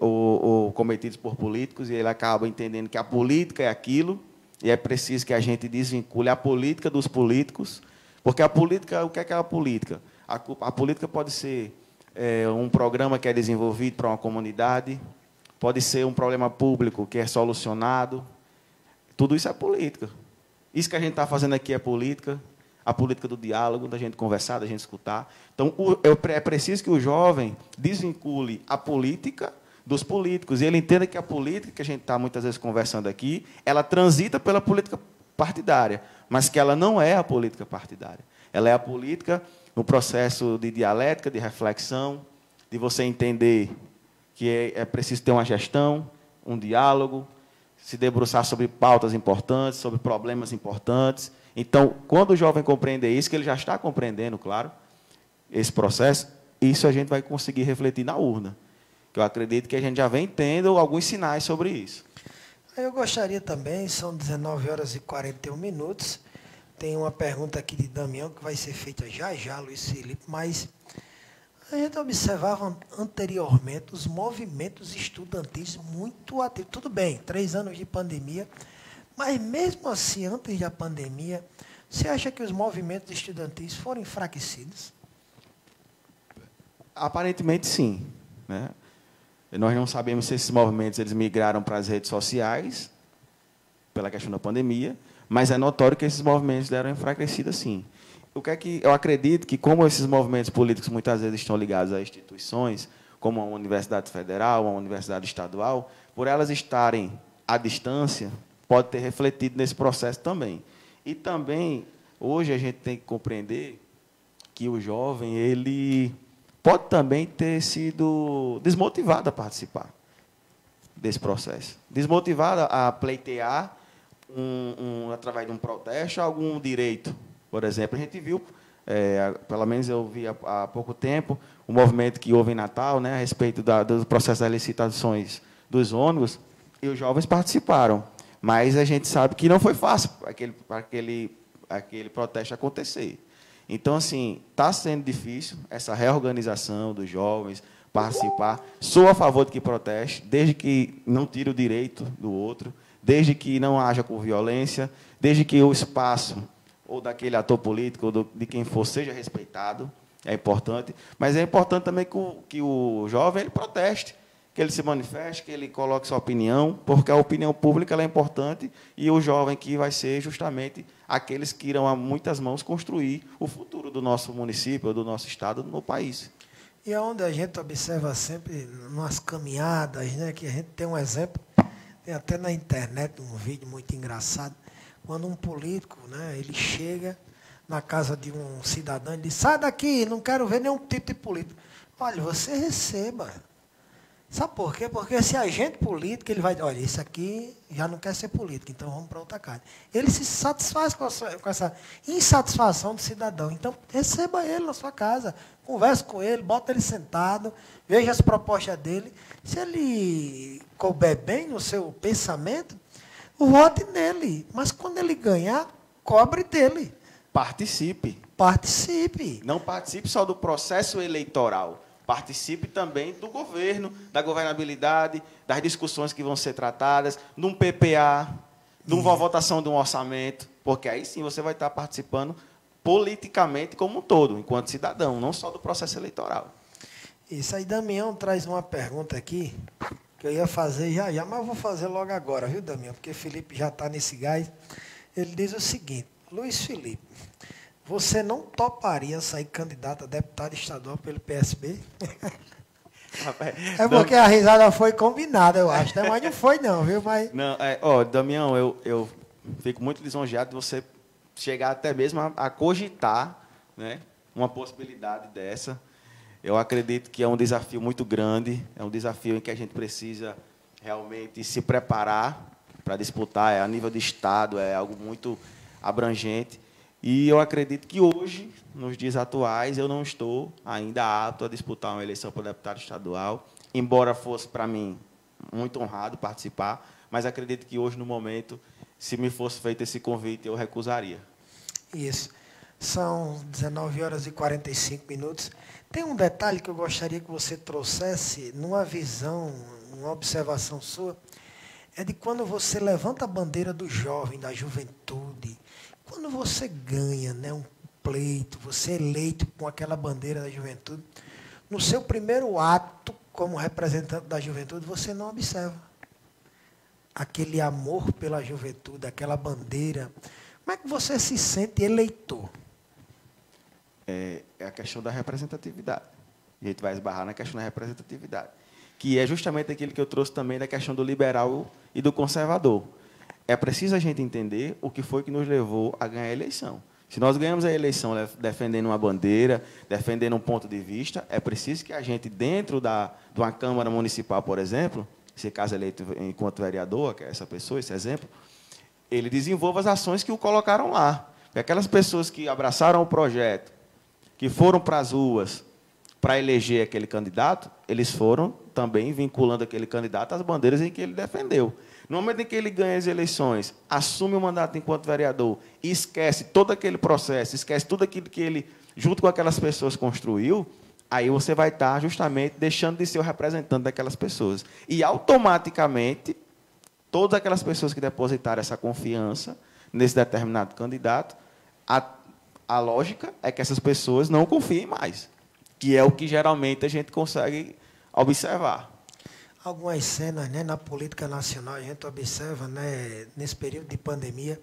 D: ou, ou, cometidos por políticos, e ele acaba entendendo que a política é aquilo, e é preciso que a gente desvincule a política dos políticos, porque a política, o que é, que é a política? A, a política pode ser é, um programa que é desenvolvido para uma comunidade, pode ser um problema público que é solucionado, tudo isso é política. Isso que a gente está fazendo aqui é política, a política do diálogo, da gente conversar, da gente escutar. Então, é preciso que o jovem desvincule a política dos políticos e ele entenda que a política que a gente está muitas vezes conversando aqui, ela transita pela política partidária, mas que ela não é a política partidária. Ela é a política no processo de dialética, de reflexão, de você entender que é, é preciso ter uma gestão, um diálogo, se debruçar sobre pautas importantes, sobre problemas importantes. Então, quando o jovem compreender isso, que ele já está compreendendo, claro, esse processo, isso a gente vai conseguir refletir na urna. Que eu acredito que a gente já vem tendo alguns sinais sobre isso.
C: Eu gostaria também, são 19 horas e 41 minutos. Tem uma pergunta aqui de Damião que vai ser feita já já, Luiz Felipe, mas a gente observava anteriormente os movimentos estudantis muito ativos. Tudo bem, três anos de pandemia, mas mesmo assim, antes da pandemia, você acha que os movimentos estudantis foram enfraquecidos?
D: Aparentemente, sim. Né? Nós não sabemos se esses movimentos eles migraram para as redes sociais, pela questão da pandemia, mas é notório que esses movimentos deram enfraquecida, sim. O que é que eu acredito que como esses movimentos políticos muitas vezes estão ligados a instituições, como a Universidade Federal, a Universidade Estadual, por elas estarem à distância, pode ter refletido nesse processo também. E também hoje a gente tem que compreender que o jovem ele pode também ter sido desmotivado a participar desse processo, desmotivado a pleitear um, um, através de um protesto algum direito por exemplo, a gente viu, é, pelo menos eu vi há, há, pouco tempo, o movimento que houve em Natal, né, a respeito da, do processo das licitações dos ônibus, e os jovens participaram. Mas a gente sabe que não foi fácil aquele, aquele, aquele protesto acontecer. Então, assim, está sendo difícil essa reorganização dos jovens, participar. Sou a favor de que proteste, desde que não tire o direito do outro, desde que não haja com violência, desde que o espaço ou daquele ator político, ou do, de quem for, seja respeitado, é importante. Mas é importante também que o, que o jovem ele proteste, que ele se manifeste, que ele coloque sua opinião, porque a opinião pública é importante e o jovem que vai ser justamente aqueles que irão a muitas mãos construir o futuro do nosso município, do nosso estado, no país.
C: E é onde a gente observa sempre, nas caminhadas, né, que a gente tem um exemplo, tem até na internet um vídeo muito engraçado, quando um político, né, ele chega na casa de um cidadão e diz, sai daqui, não quero ver nenhum tipo de político. Olha, você receba. Sabe por quê? Porque esse agente político, ele vai, olha, esse aqui já não quer ser político, então vamos para outra casa. Ele se satisfaz com, com, essa insatisfação do cidadão. Então, receba ele na sua casa, converse com ele, bota ele sentado, veja as propostas dele. Se ele couber bem no seu pensamento, vote nele. Mas quando ele ganhar, cobre dele.
D: Participe.
C: Participe.
D: Não participe só do processo eleitoral. Participe também do governo, da governabilidade, das discussões que vão ser tratadas, de um PPA, de uma votação de um orçamento, porque aí sim você vai estar participando politicamente como um todo, enquanto cidadão, não só do processo eleitoral.
C: Isso aí, Damião traz uma pergunta aqui que eu ia fazer já já, mas vou fazer logo agora, viu, Damião? Porque Felipe já está nesse gás. Ele diz o seguinte: Luiz Felipe, você não toparia sair candidato a deputado estadual pelo PSB? é porque a risada foi combinada, eu acho. Né? Mas não foi, não, viu? Mas...
D: Não, é, ó, Damião, eu, eu fico muito lisonjeado de você chegar até mesmo a, a cogitar né, uma possibilidade dessa. Eu acredito que é um desafio muito grande, é um desafio em que a gente precisa realmente se preparar para disputar, é a nível de Estado, é algo muito abrangente. E eu acredito que hoje, nos dias atuais, eu não estou ainda apto a disputar uma eleição para deputado estadual, embora fosse para mim muito honrado participar, mas acredito que hoje, no momento, se me fosse feito esse convite, eu recusaria.
C: Isso. São 19 horas e 45 minutos. Tem um detalhe que eu gostaria que você trouxesse numa visão, uma observação sua, é de quando você levanta a bandeira do jovem, da juventude, quando você ganha né, um pleito, você é eleito com aquela bandeira da juventude, no seu primeiro ato como representante da juventude, você não observa aquele amor pela juventude, aquela bandeira. Como é que você se sente eleitor?
D: É, é a questão da representatividade. A gente vai esbarrar na questão da representatividade, que é justamente aquilo que eu trouxe também da questão do liberal e do conservador. É preciso a gente entender o que foi que nos levou a ganhar a eleição. Se nós ganhamos a eleição defendendo uma bandeira, defendendo um ponto de vista, é preciso que a gente, dentro da, de uma Câmara Municipal, por exemplo, se caso eleito enquanto vereador, que é essa pessoa, esse exemplo, ele desenvolva as ações que o colocaram lá. Aquelas pessoas que abraçaram o projeto, que foram para as ruas para eleger aquele candidato, eles foram também vinculando aquele candidato às bandeiras em que ele defendeu. No momento em que ele ganha as eleições, assume o mandato enquanto vereador e esquece todo aquele processo, esquece tudo aquilo que ele, junto com aquelas pessoas, construiu, aí você vai estar justamente deixando de ser o representante daquelas pessoas. E automaticamente, todas aquelas pessoas que depositaram essa confiança nesse determinado candidato, a lógica é que essas pessoas não confiem mais, que é o que geralmente a gente consegue observar.
C: Algumas cenas né, na política nacional, a gente observa, né, nesse período de pandemia,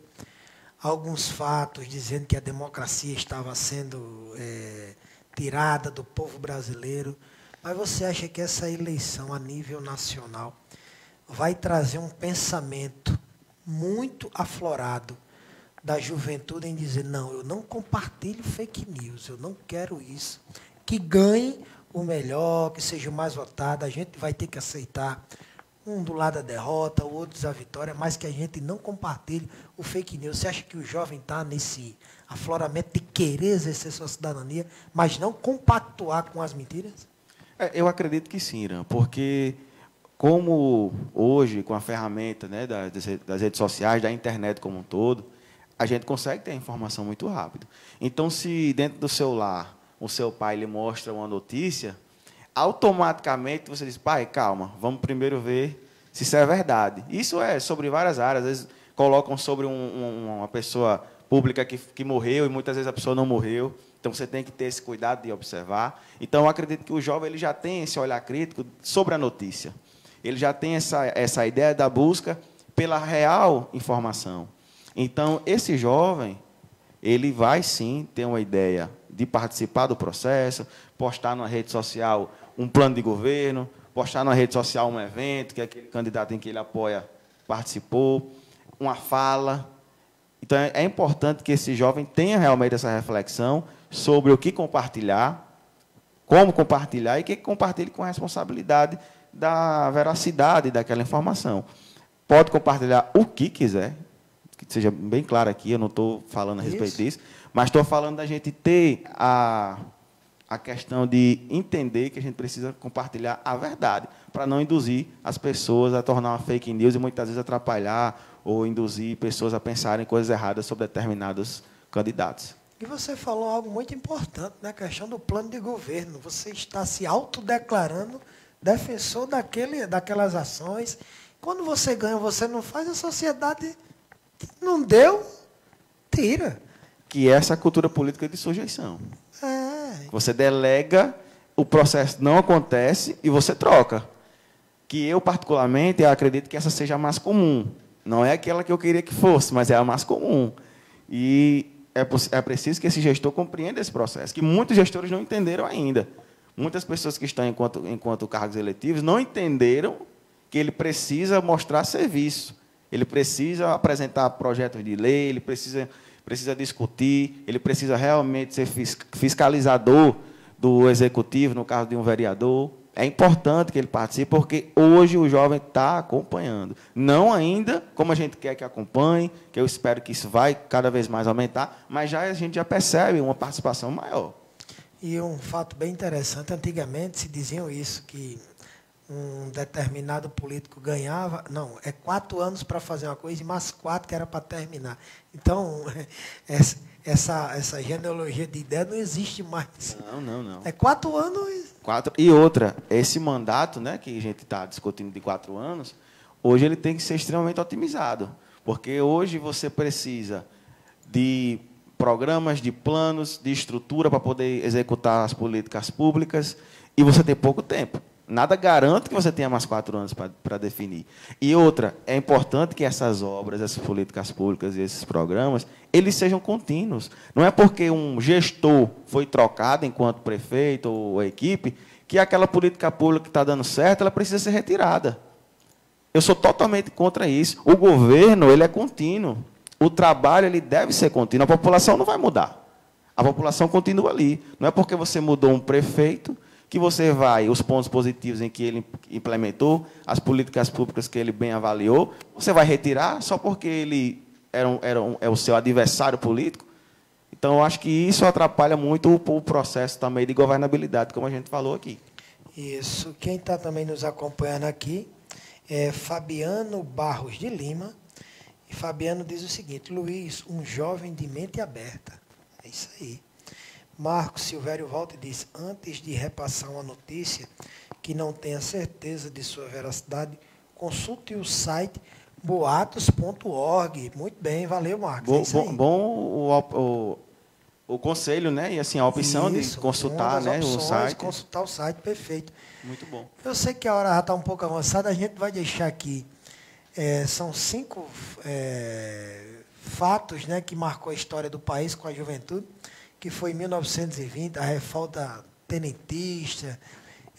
C: alguns fatos dizendo que a democracia estava sendo é, tirada do povo brasileiro. Mas você acha que essa eleição a nível nacional vai trazer um pensamento muito aflorado da juventude em dizer: não, eu não compartilho fake news, eu não quero isso. Que ganhe o melhor, que seja o mais votado, a gente vai ter que aceitar um do lado da derrota, o outro da vitória, mas que a gente não compartilhe o fake news. Você acha que o jovem está nesse afloramento de querer exercer sua cidadania, mas não compactuar com as mentiras?
D: É, eu acredito que sim, Irã, porque como hoje, com a ferramenta né, das, das redes sociais, da internet como um todo, a gente consegue ter a informação muito rápido. Então, se dentro do seu lar o seu pai lhe mostra uma notícia, automaticamente você diz, pai, calma, vamos primeiro ver se isso é verdade. Isso é sobre várias áreas. Às vezes colocam sobre um, uma pessoa pública que, que morreu e muitas vezes a pessoa não morreu. Então você tem que ter esse cuidado de observar. Então eu acredito que o jovem ele já tem esse olhar crítico sobre a notícia. Ele já tem essa, essa ideia da busca pela real informação. Então esse jovem ele vai sim ter uma ideia de participar do processo, postar na rede social um plano de governo, postar na rede social um evento que aquele candidato em que ele apoia participou, uma fala. Então é importante que esse jovem tenha realmente essa reflexão sobre o que compartilhar, como compartilhar e que compartilhe com a responsabilidade da veracidade daquela informação. Pode compartilhar o que quiser, que seja bem claro aqui, eu não estou falando a respeito Isso. disso, mas estou falando da gente ter a a questão de entender que a gente precisa compartilhar a verdade, para não induzir as pessoas a tornar uma fake news e muitas vezes atrapalhar ou induzir pessoas a pensarem coisas erradas sobre determinados candidatos.
C: E você falou algo muito importante, né? a questão do plano de governo. Você está se autodeclarando defensor daquele, daquelas ações. Quando você ganha, você não faz, a sociedade não deu, tira.
D: Que é essa cultura política de sujeição. Você delega, o processo não acontece e você troca. Que eu, particularmente, eu acredito que essa seja a mais comum. Não é aquela que eu queria que fosse, mas é a mais comum. E é, é preciso que esse gestor compreenda esse processo, que muitos gestores não entenderam ainda. Muitas pessoas que estão enquanto, enquanto cargos eletivos não entenderam que ele precisa mostrar serviço. Ele precisa apresentar projetos de lei, ele precisa precisa discutir, ele precisa realmente ser fiscalizador do executivo, no caso de um vereador. É importante que ele participe, porque hoje o jovem está acompanhando. Não ainda como a gente quer que acompanhe, que eu espero que isso vai cada vez mais aumentar, mas já a gente já percebe uma participação maior.
C: E um fato bem interessante, antigamente se diziam isso, que um determinado político ganhava, não, é quatro anos para fazer uma coisa e mais quatro que era para terminar. Então, essa, essa, genealogia de ideia não existe mais.
D: Não, não, não.
C: É quatro anos.
D: Quatro, e outra, esse mandato né, que a gente está discutindo de quatro anos, hoje ele tem que ser extremamente otimizado. Porque hoje você precisa de programas, de planos, de estrutura para poder executar as políticas públicas e você tem pouco tempo. Nada garante que você tenha mais quatro anos para definir. E outra, é importante que essas obras, essas políticas públicas e esses programas, eles sejam contínuos. Não é porque um gestor foi trocado enquanto prefeito ou equipe, que aquela política pública que está dando certo, ela precisa ser retirada. Eu sou totalmente contra isso. O governo, ele é contínuo. O trabalho, ele deve ser contínuo. A população não vai mudar. A população continua ali. Não é porque você mudou um prefeito que você vai, os pontos positivos em que ele implementou, as políticas públicas que ele bem avaliou, você vai retirar só porque ele era, um, era um, é o seu adversário político? Então, eu acho que isso atrapalha muito o, o processo também de governabilidade, como a gente falou aqui.
C: Isso. Quem está também nos acompanhando aqui é Fabiano Barros de Lima. E Fabiano diz o seguinte: Luiz, um jovem de mente aberta. É isso aí. Marcos Silvério volta e diz: antes de repassar uma notícia que não tenha certeza de sua veracidade, consulte o site boatos.org. Muito bem, valeu, Marcos.
D: Bom, é bom, bom o, o, o, conselho, né? E assim, a opção isso, de consultar né, opções, o site.
C: Consultar o site, perfeito.
D: Muito bom.
C: Eu sei que a hora já está um pouco avançada, a gente vai deixar aqui. É, são cinco é, fatos né, que marcou a história do país com a juventude, que foi em 1920, a revolta tenentista,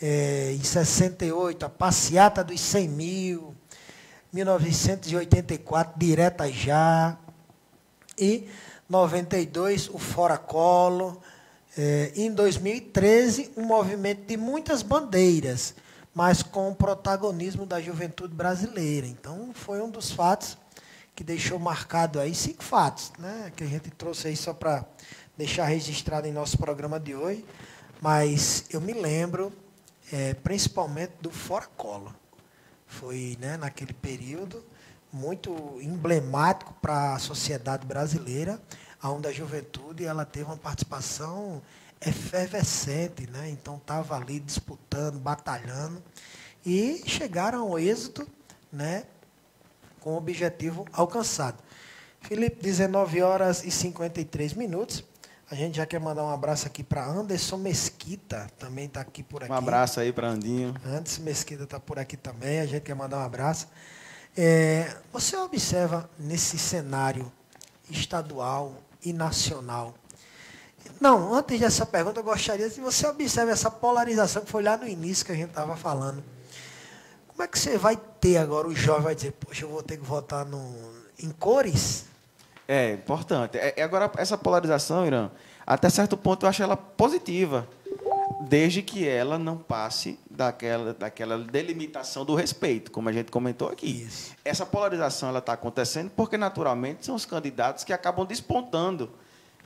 C: é, em 68, a passeata dos 100 mil, 1984, direta já, e 92, o Fora Colo, é, em 2013, um movimento de muitas bandeiras, mas com o protagonismo da juventude brasileira. Então, foi um dos fatos que deixou marcado aí, cinco fatos, né, que a gente trouxe aí só para deixar registrado em nosso programa de hoje. Mas eu me lembro, é, principalmente do Fora Colo. Foi né, naquele período muito emblemático para a sociedade brasileira, onde a juventude ela teve uma participação efervescente, né? então estava ali disputando, batalhando, e chegaram ao êxito né, com o objetivo alcançado. Felipe, 19 horas e 53 minutos. A gente já quer mandar um abraço aqui para Anderson Mesquita, também está aqui por aqui.
D: Um abraço aí para Andinho.
C: Anderson Mesquita está por aqui também, a gente quer mandar um abraço. É, você observa nesse cenário estadual e nacional. Não, antes dessa pergunta, eu gostaria que você observe essa polarização que foi lá no início que a gente estava falando. Como é que você vai ter agora, o jovem vai dizer, poxa, eu vou ter que votar no, em cores?
D: É importante. É, agora, essa polarização, Irã, até certo ponto eu acho ela positiva, desde que ela não passe daquela, daquela delimitação do respeito, como a gente comentou aqui. Isso. Essa polarização ela está acontecendo porque, naturalmente, são os candidatos que acabam despontando.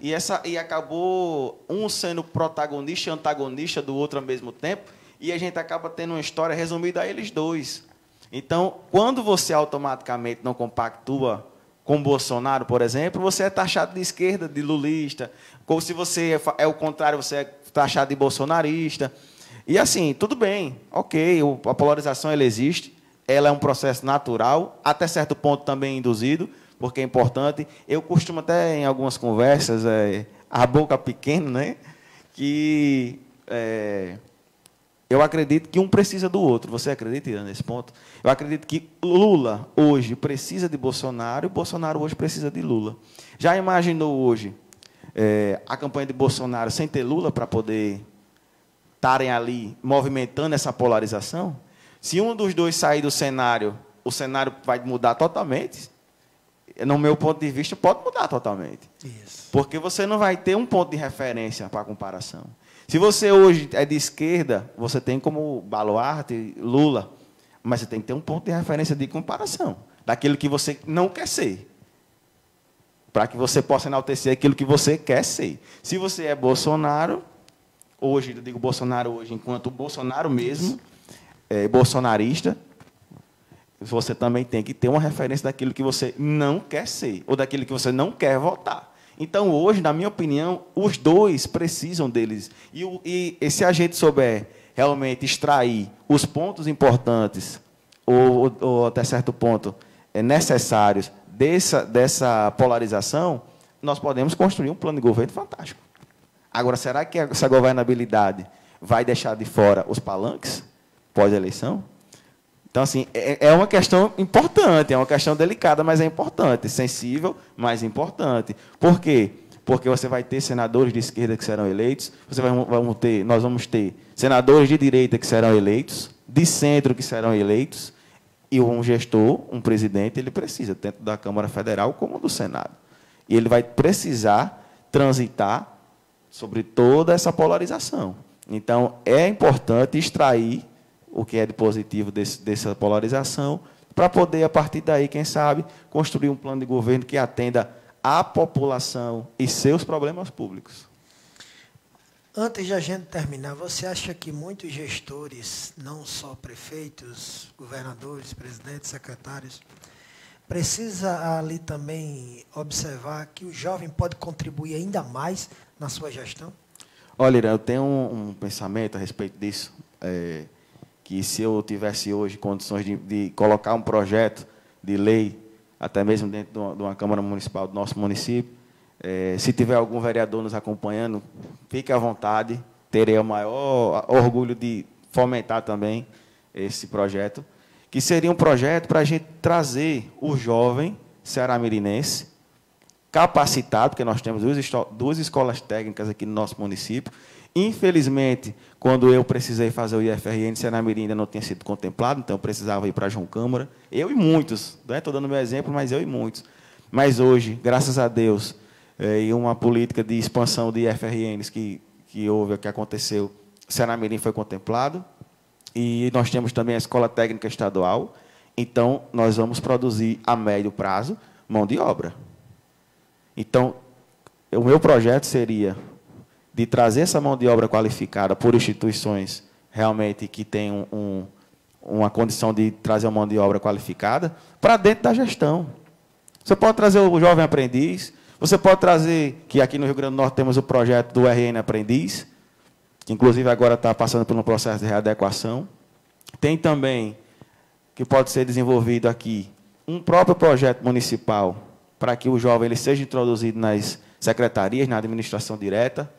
D: E, essa, e acabou um sendo protagonista e antagonista do outro ao mesmo tempo, e a gente acaba tendo uma história resumida a eles dois. Então, quando você automaticamente não compactua com Bolsonaro, por exemplo, você é taxado de esquerda, de lulista. Ou se você é, é o contrário, você é taxado de bolsonarista. E assim, tudo bem, ok, a polarização ela existe, ela é um processo natural, até certo ponto também induzido, porque é importante. Eu costumo até em algumas conversas, é, a boca pequena, né? Que é, eu acredito que um precisa do outro. Você acredita nesse ponto? Eu acredito que Lula hoje precisa de Bolsonaro e Bolsonaro hoje precisa de Lula. Já imaginou hoje é, a campanha de Bolsonaro sem ter Lula para poder estarem ali movimentando essa polarização? Se um dos dois sair do cenário, o cenário vai mudar totalmente. No meu ponto de vista, pode mudar totalmente. Isso. Porque você não vai ter um ponto de referência para comparação. Se você hoje é de esquerda, você tem como baluarte Lula, mas você tem que ter um ponto de referência de comparação daquilo que você não quer ser. Para que você possa enaltecer aquilo que você quer ser. Se você é Bolsonaro, hoje, eu digo Bolsonaro hoje, enquanto Bolsonaro mesmo, é, bolsonarista, você também tem que ter uma referência daquilo que você não quer ser, ou daquilo que você não quer votar. Então, hoje, na minha opinião, os dois precisam deles. E, e, e se a gente souber realmente extrair os pontos importantes, ou, ou até certo ponto é, necessários dessa, dessa polarização, nós podemos construir um plano de governo fantástico. Agora, será que essa governabilidade vai deixar de fora os palanques pós-eleição? Então, assim, é, é uma questão importante, é uma questão delicada, mas é importante, sensível, mas importante. Por quê? Porque você vai ter senadores de esquerda que serão eleitos, você vai, vamos ter, nós vamos ter senadores de direita que serão eleitos, de centro que serão eleitos, e um gestor, um presidente, ele precisa, tanto da Câmara Federal como do Senado. E ele vai precisar transitar sobre toda essa polarização. Então, é importante extrair o que é de positivo desse, dessa polarização, para poder, a partir daí, quem sabe, construir um plano de governo que atenda à população e seus problemas públicos.
C: Antes de a gente terminar, você acha que muitos gestores, não só prefeitos, governadores, presidentes, secretários, precisa ali também observar que o jovem pode contribuir ainda mais na sua gestão?
D: Olha, eu tenho um, um pensamento a respeito disso. É, que se eu tivesse hoje condições de, de colocar um projeto de lei, até mesmo dentro de uma, Câmara Municipal do nosso município, é, se tiver algum vereador nos acompanhando, fique à vontade, terei o maior orgulho de fomentar também esse projeto, que seria um projeto para a gente trazer o jovem ceará-mirinense capacitado, porque nós temos duas, duas escolas técnicas aqui no nosso município. Infelizmente, quando eu precisei fazer o IFRN, Senamirim ainda não tinha sido contemplado, então eu precisava ir para João Câmara. Eu e muitos, estou dando meu exemplo, mas eu e muitos. Mas hoje, graças a Deus, é, e uma política de expansão de IFRNs que, que houve, que aconteceu, Senamirim foi contemplado. E nós temos também a Escola Técnica Estadual. Então, nós vamos produzir a médio prazo mão de obra. Então, o meu projeto seria de trazer essa mão de obra qualificada por instituições realmente que têm um, uma condição de trazer uma mão de obra qualificada para dentro da gestão. Você pode trazer o jovem aprendiz, você pode trazer, que aqui no Rio Grande do Norte temos o projeto do RN Aprendiz, que inclusive agora está passando por um processo de readequação. Tem também, que pode ser desenvolvido aqui, um próprio projeto municipal para que o jovem ele seja introduzido nas secretarias, na administração direta.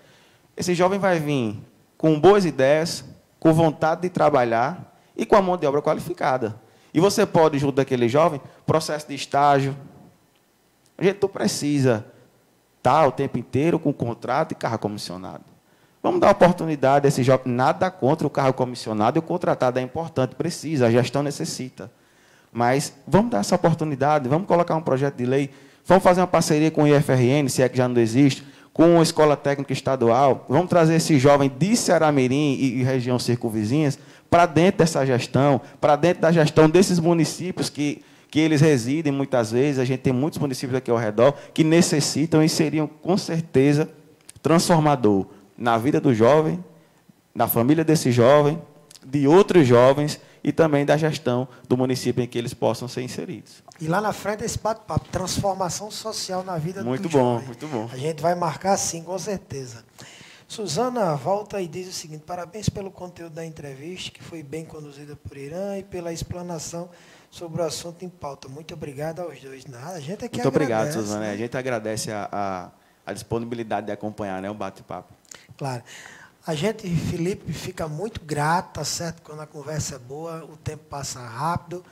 D: Esse jovem vai vir com boas ideias, com vontade de trabalhar e com a mão de obra qualificada. E você pode, junto daquele jovem, processo de estágio. A gente não precisa estar o tempo inteiro com contrato e carro comissionado. Vamos dar oportunidade a esse jovem. Nada contra o carro comissionado e o contratado é importante, precisa, a gestão necessita. Mas vamos dar essa oportunidade, vamos colocar um projeto de lei Vamos fazer uma parceria com o IFRN, se é que já não existe, com a Escola Técnica Estadual. Vamos trazer esse jovem de Ceará-Mirim e, região circunvizinhas para dentro dessa gestão, para dentro da gestão desses municípios que, que eles residem muitas vezes. A gente tem muitos municípios aqui ao redor que necessitam e seriam, com certeza, transformador na vida do jovem, na família desse jovem, de outros jovens e também da gestão do município em que eles possam ser inseridos.
C: E lá na frente esse bate-papo, transformação social na vida
D: muito
C: do
D: bom,
C: jovem.
D: Muito bom, muito
C: bom. A gente vai marcar sim, com certeza. Suzana volta e diz o seguinte: parabéns pelo conteúdo da entrevista, que foi bem conduzida por Irã, e pela explanação sobre o assunto em pauta. Muito obrigado aos dois. Nada, a gente aqui
D: Muito
C: agradece,
D: obrigado, Suzana.
C: Né?
D: A gente agradece a, a, a disponibilidade de acompanhar né, o bate-papo.
C: Claro. A gente, Felipe, fica muito grato, tá certo? Quando a conversa é boa, o tempo passa rápido.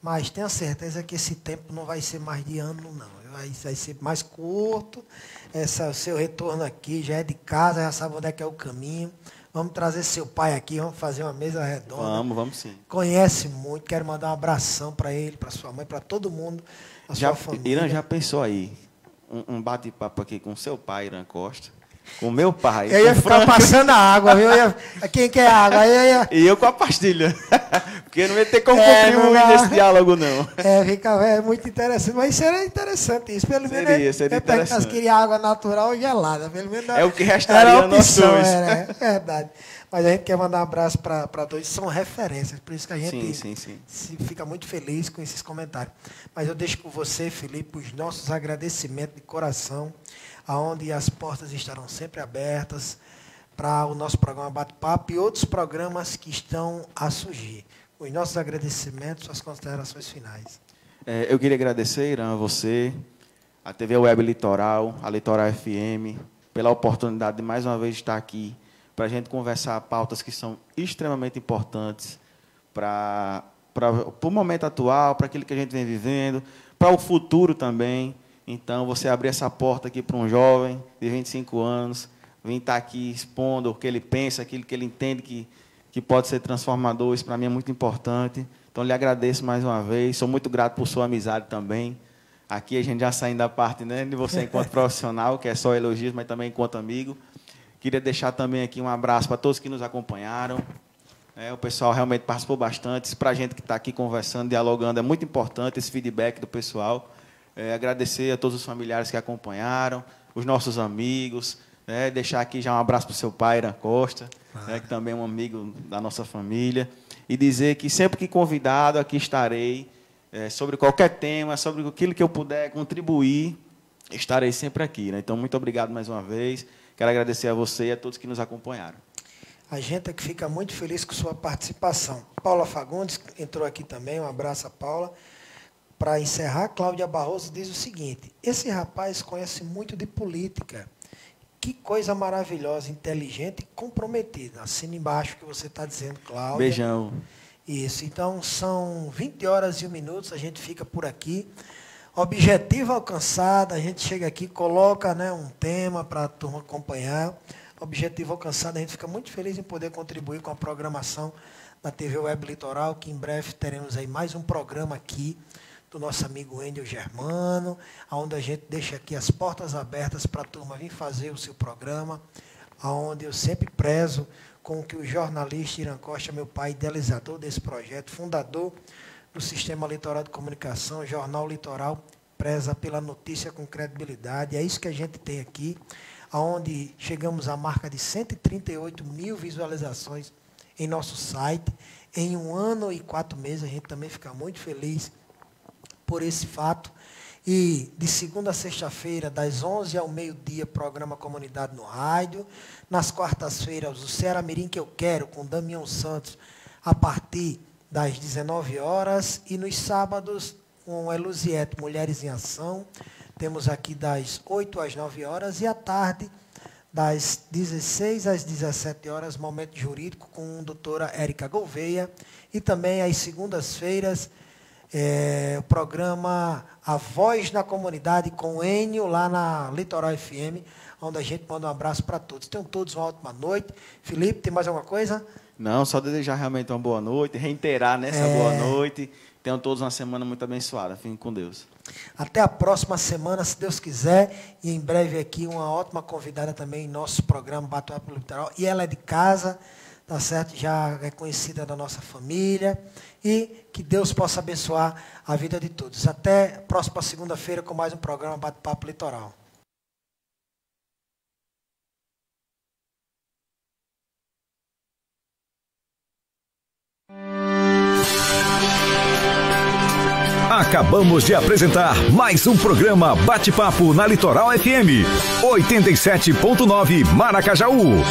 C: Mas tenha certeza que esse tempo não vai ser mais de ano, não. Vai, vai ser mais curto. Essa, seu retorno aqui já é de casa, já sabe onde é que é o caminho. Vamos trazer seu pai aqui, vamos fazer uma mesa redonda.
D: Vamos, vamos sim.
C: Conhece muito, quero mandar um abração para ele, para sua mãe, para todo mundo, a
D: já,
C: sua família.
D: Irã já pensou aí, um, um bate-papo aqui com seu pai, Irã Costa, com meu pai.
C: Eu ia ficar passando a água, viu? Eu ia, quem quer água? Eu ia...
D: E eu com a pastilha. Porque não ia ter como é, contribuir nesse diálogo, não.
C: É, fica, é muito interessante. Mas seria interessante isso. Pelo menos
D: seria, seria interessante.
C: Nós queria água natural ou gelada. Pelo menos
D: é o que restaria era opção,
C: nós era, é verdade. Mas a gente quer mandar um abraço para dois, são referências, por isso que a gente
D: sim, sim, sim.
C: fica muito feliz com esses comentários. Mas eu deixo com você, Felipe, os nossos agradecimentos de coração aonde as portas estarão sempre abertas para o nosso programa Bate-Papo e outros programas que estão a surgir. Os nossos agradecimentos, suas considerações finais.
D: É, eu queria agradecer, Irã, a você, a TV Web Litoral, a Litoral FM, pela oportunidade de mais uma vez estar aqui para a gente conversar pautas que são extremamente importantes para, para, para o momento atual, para aquilo que a gente vem vivendo, para o futuro também. Então, você abrir essa porta aqui para um jovem de 25 anos, vir estar tá aqui expondo o que ele pensa, aquilo que ele entende que, que pode ser transformador, isso para mim é muito importante. Então, lhe agradeço mais uma vez, sou muito grato por sua amizade também. Aqui a gente já saindo da parte né, de você enquanto profissional, que é só elogios, mas também enquanto amigo. Queria deixar também aqui um abraço para todos que nos acompanharam. É, o pessoal realmente participou bastante. Para a gente que está aqui conversando, dialogando, é muito importante esse feedback do pessoal. É, agradecer a todos os familiares que acompanharam, os nossos amigos. Né, deixar aqui já um abraço para o seu pai, Iran Costa, ah. né, que também é um amigo da nossa família. E dizer que sempre que convidado, aqui estarei. É, sobre qualquer tema, sobre aquilo que eu puder contribuir, estarei sempre aqui. Né? Então, muito obrigado mais uma vez. Quero agradecer a você e a todos que nos acompanharam.
C: A gente é que fica muito feliz com sua participação. Paula Fagundes entrou aqui também, um abraço a Paula. Para encerrar, Cláudia Barroso diz o seguinte: esse rapaz conhece muito de política. Que coisa maravilhosa, inteligente e comprometida. Assina embaixo o que você está dizendo, Cláudia.
D: Beijão.
C: Isso. Então, são 20 horas e um minutos, a gente fica por aqui. Objetivo alcançado, a gente chega aqui, coloca né, um tema para a turma acompanhar. Objetivo alcançado, a gente fica muito feliz em poder contribuir com a programação da TV Web Litoral, que em breve teremos aí mais um programa aqui do nosso amigo Endel Germano, onde a gente deixa aqui as portas abertas para a turma vir fazer o seu programa, onde eu sempre prezo com que o jornalista Irã Costa, meu pai, idealizador desse projeto, fundador do Sistema Litoral de Comunicação, Jornal Litoral, preza pela notícia com credibilidade. É isso que a gente tem aqui, onde chegamos à marca de 138 mil visualizações em nosso site. Em um ano e quatro meses, a gente também fica muito feliz por esse fato. E de segunda a sexta-feira, das 11 ao meio-dia, programa Comunidade no Rádio. Nas quartas-feiras, o Ceará Mirim que eu quero, com Damião Santos, a partir das 19 horas. E nos sábados, com Elusiete, Mulheres em Ação. Temos aqui das 8 às 9 horas. E à tarde, das 16 às 17 horas, Momento Jurídico, com a doutora Érica Gouveia. E também às segundas-feiras, é, o programa A Voz na Comunidade com o Enio, lá na Litoral FM, onde a gente manda um abraço para todos. Tenham todos uma ótima noite. Felipe, tem mais alguma coisa?
D: Não, só desejar realmente uma boa noite, reiterar nessa é... boa noite. Tenham todos uma semana muito abençoada. Fiquem com Deus.
C: Até a próxima semana, se Deus quiser. E em breve aqui uma ótima convidada também em nosso programa Batuá Litoral. E ela é de casa, tá certo? Já é conhecida da nossa família e que Deus possa abençoar a vida de todos. Até próxima segunda-feira com mais um programa Bate-Papo Litoral.
A: Acabamos de apresentar mais um programa Bate-Papo na Litoral FM 87.9 Maracajaú.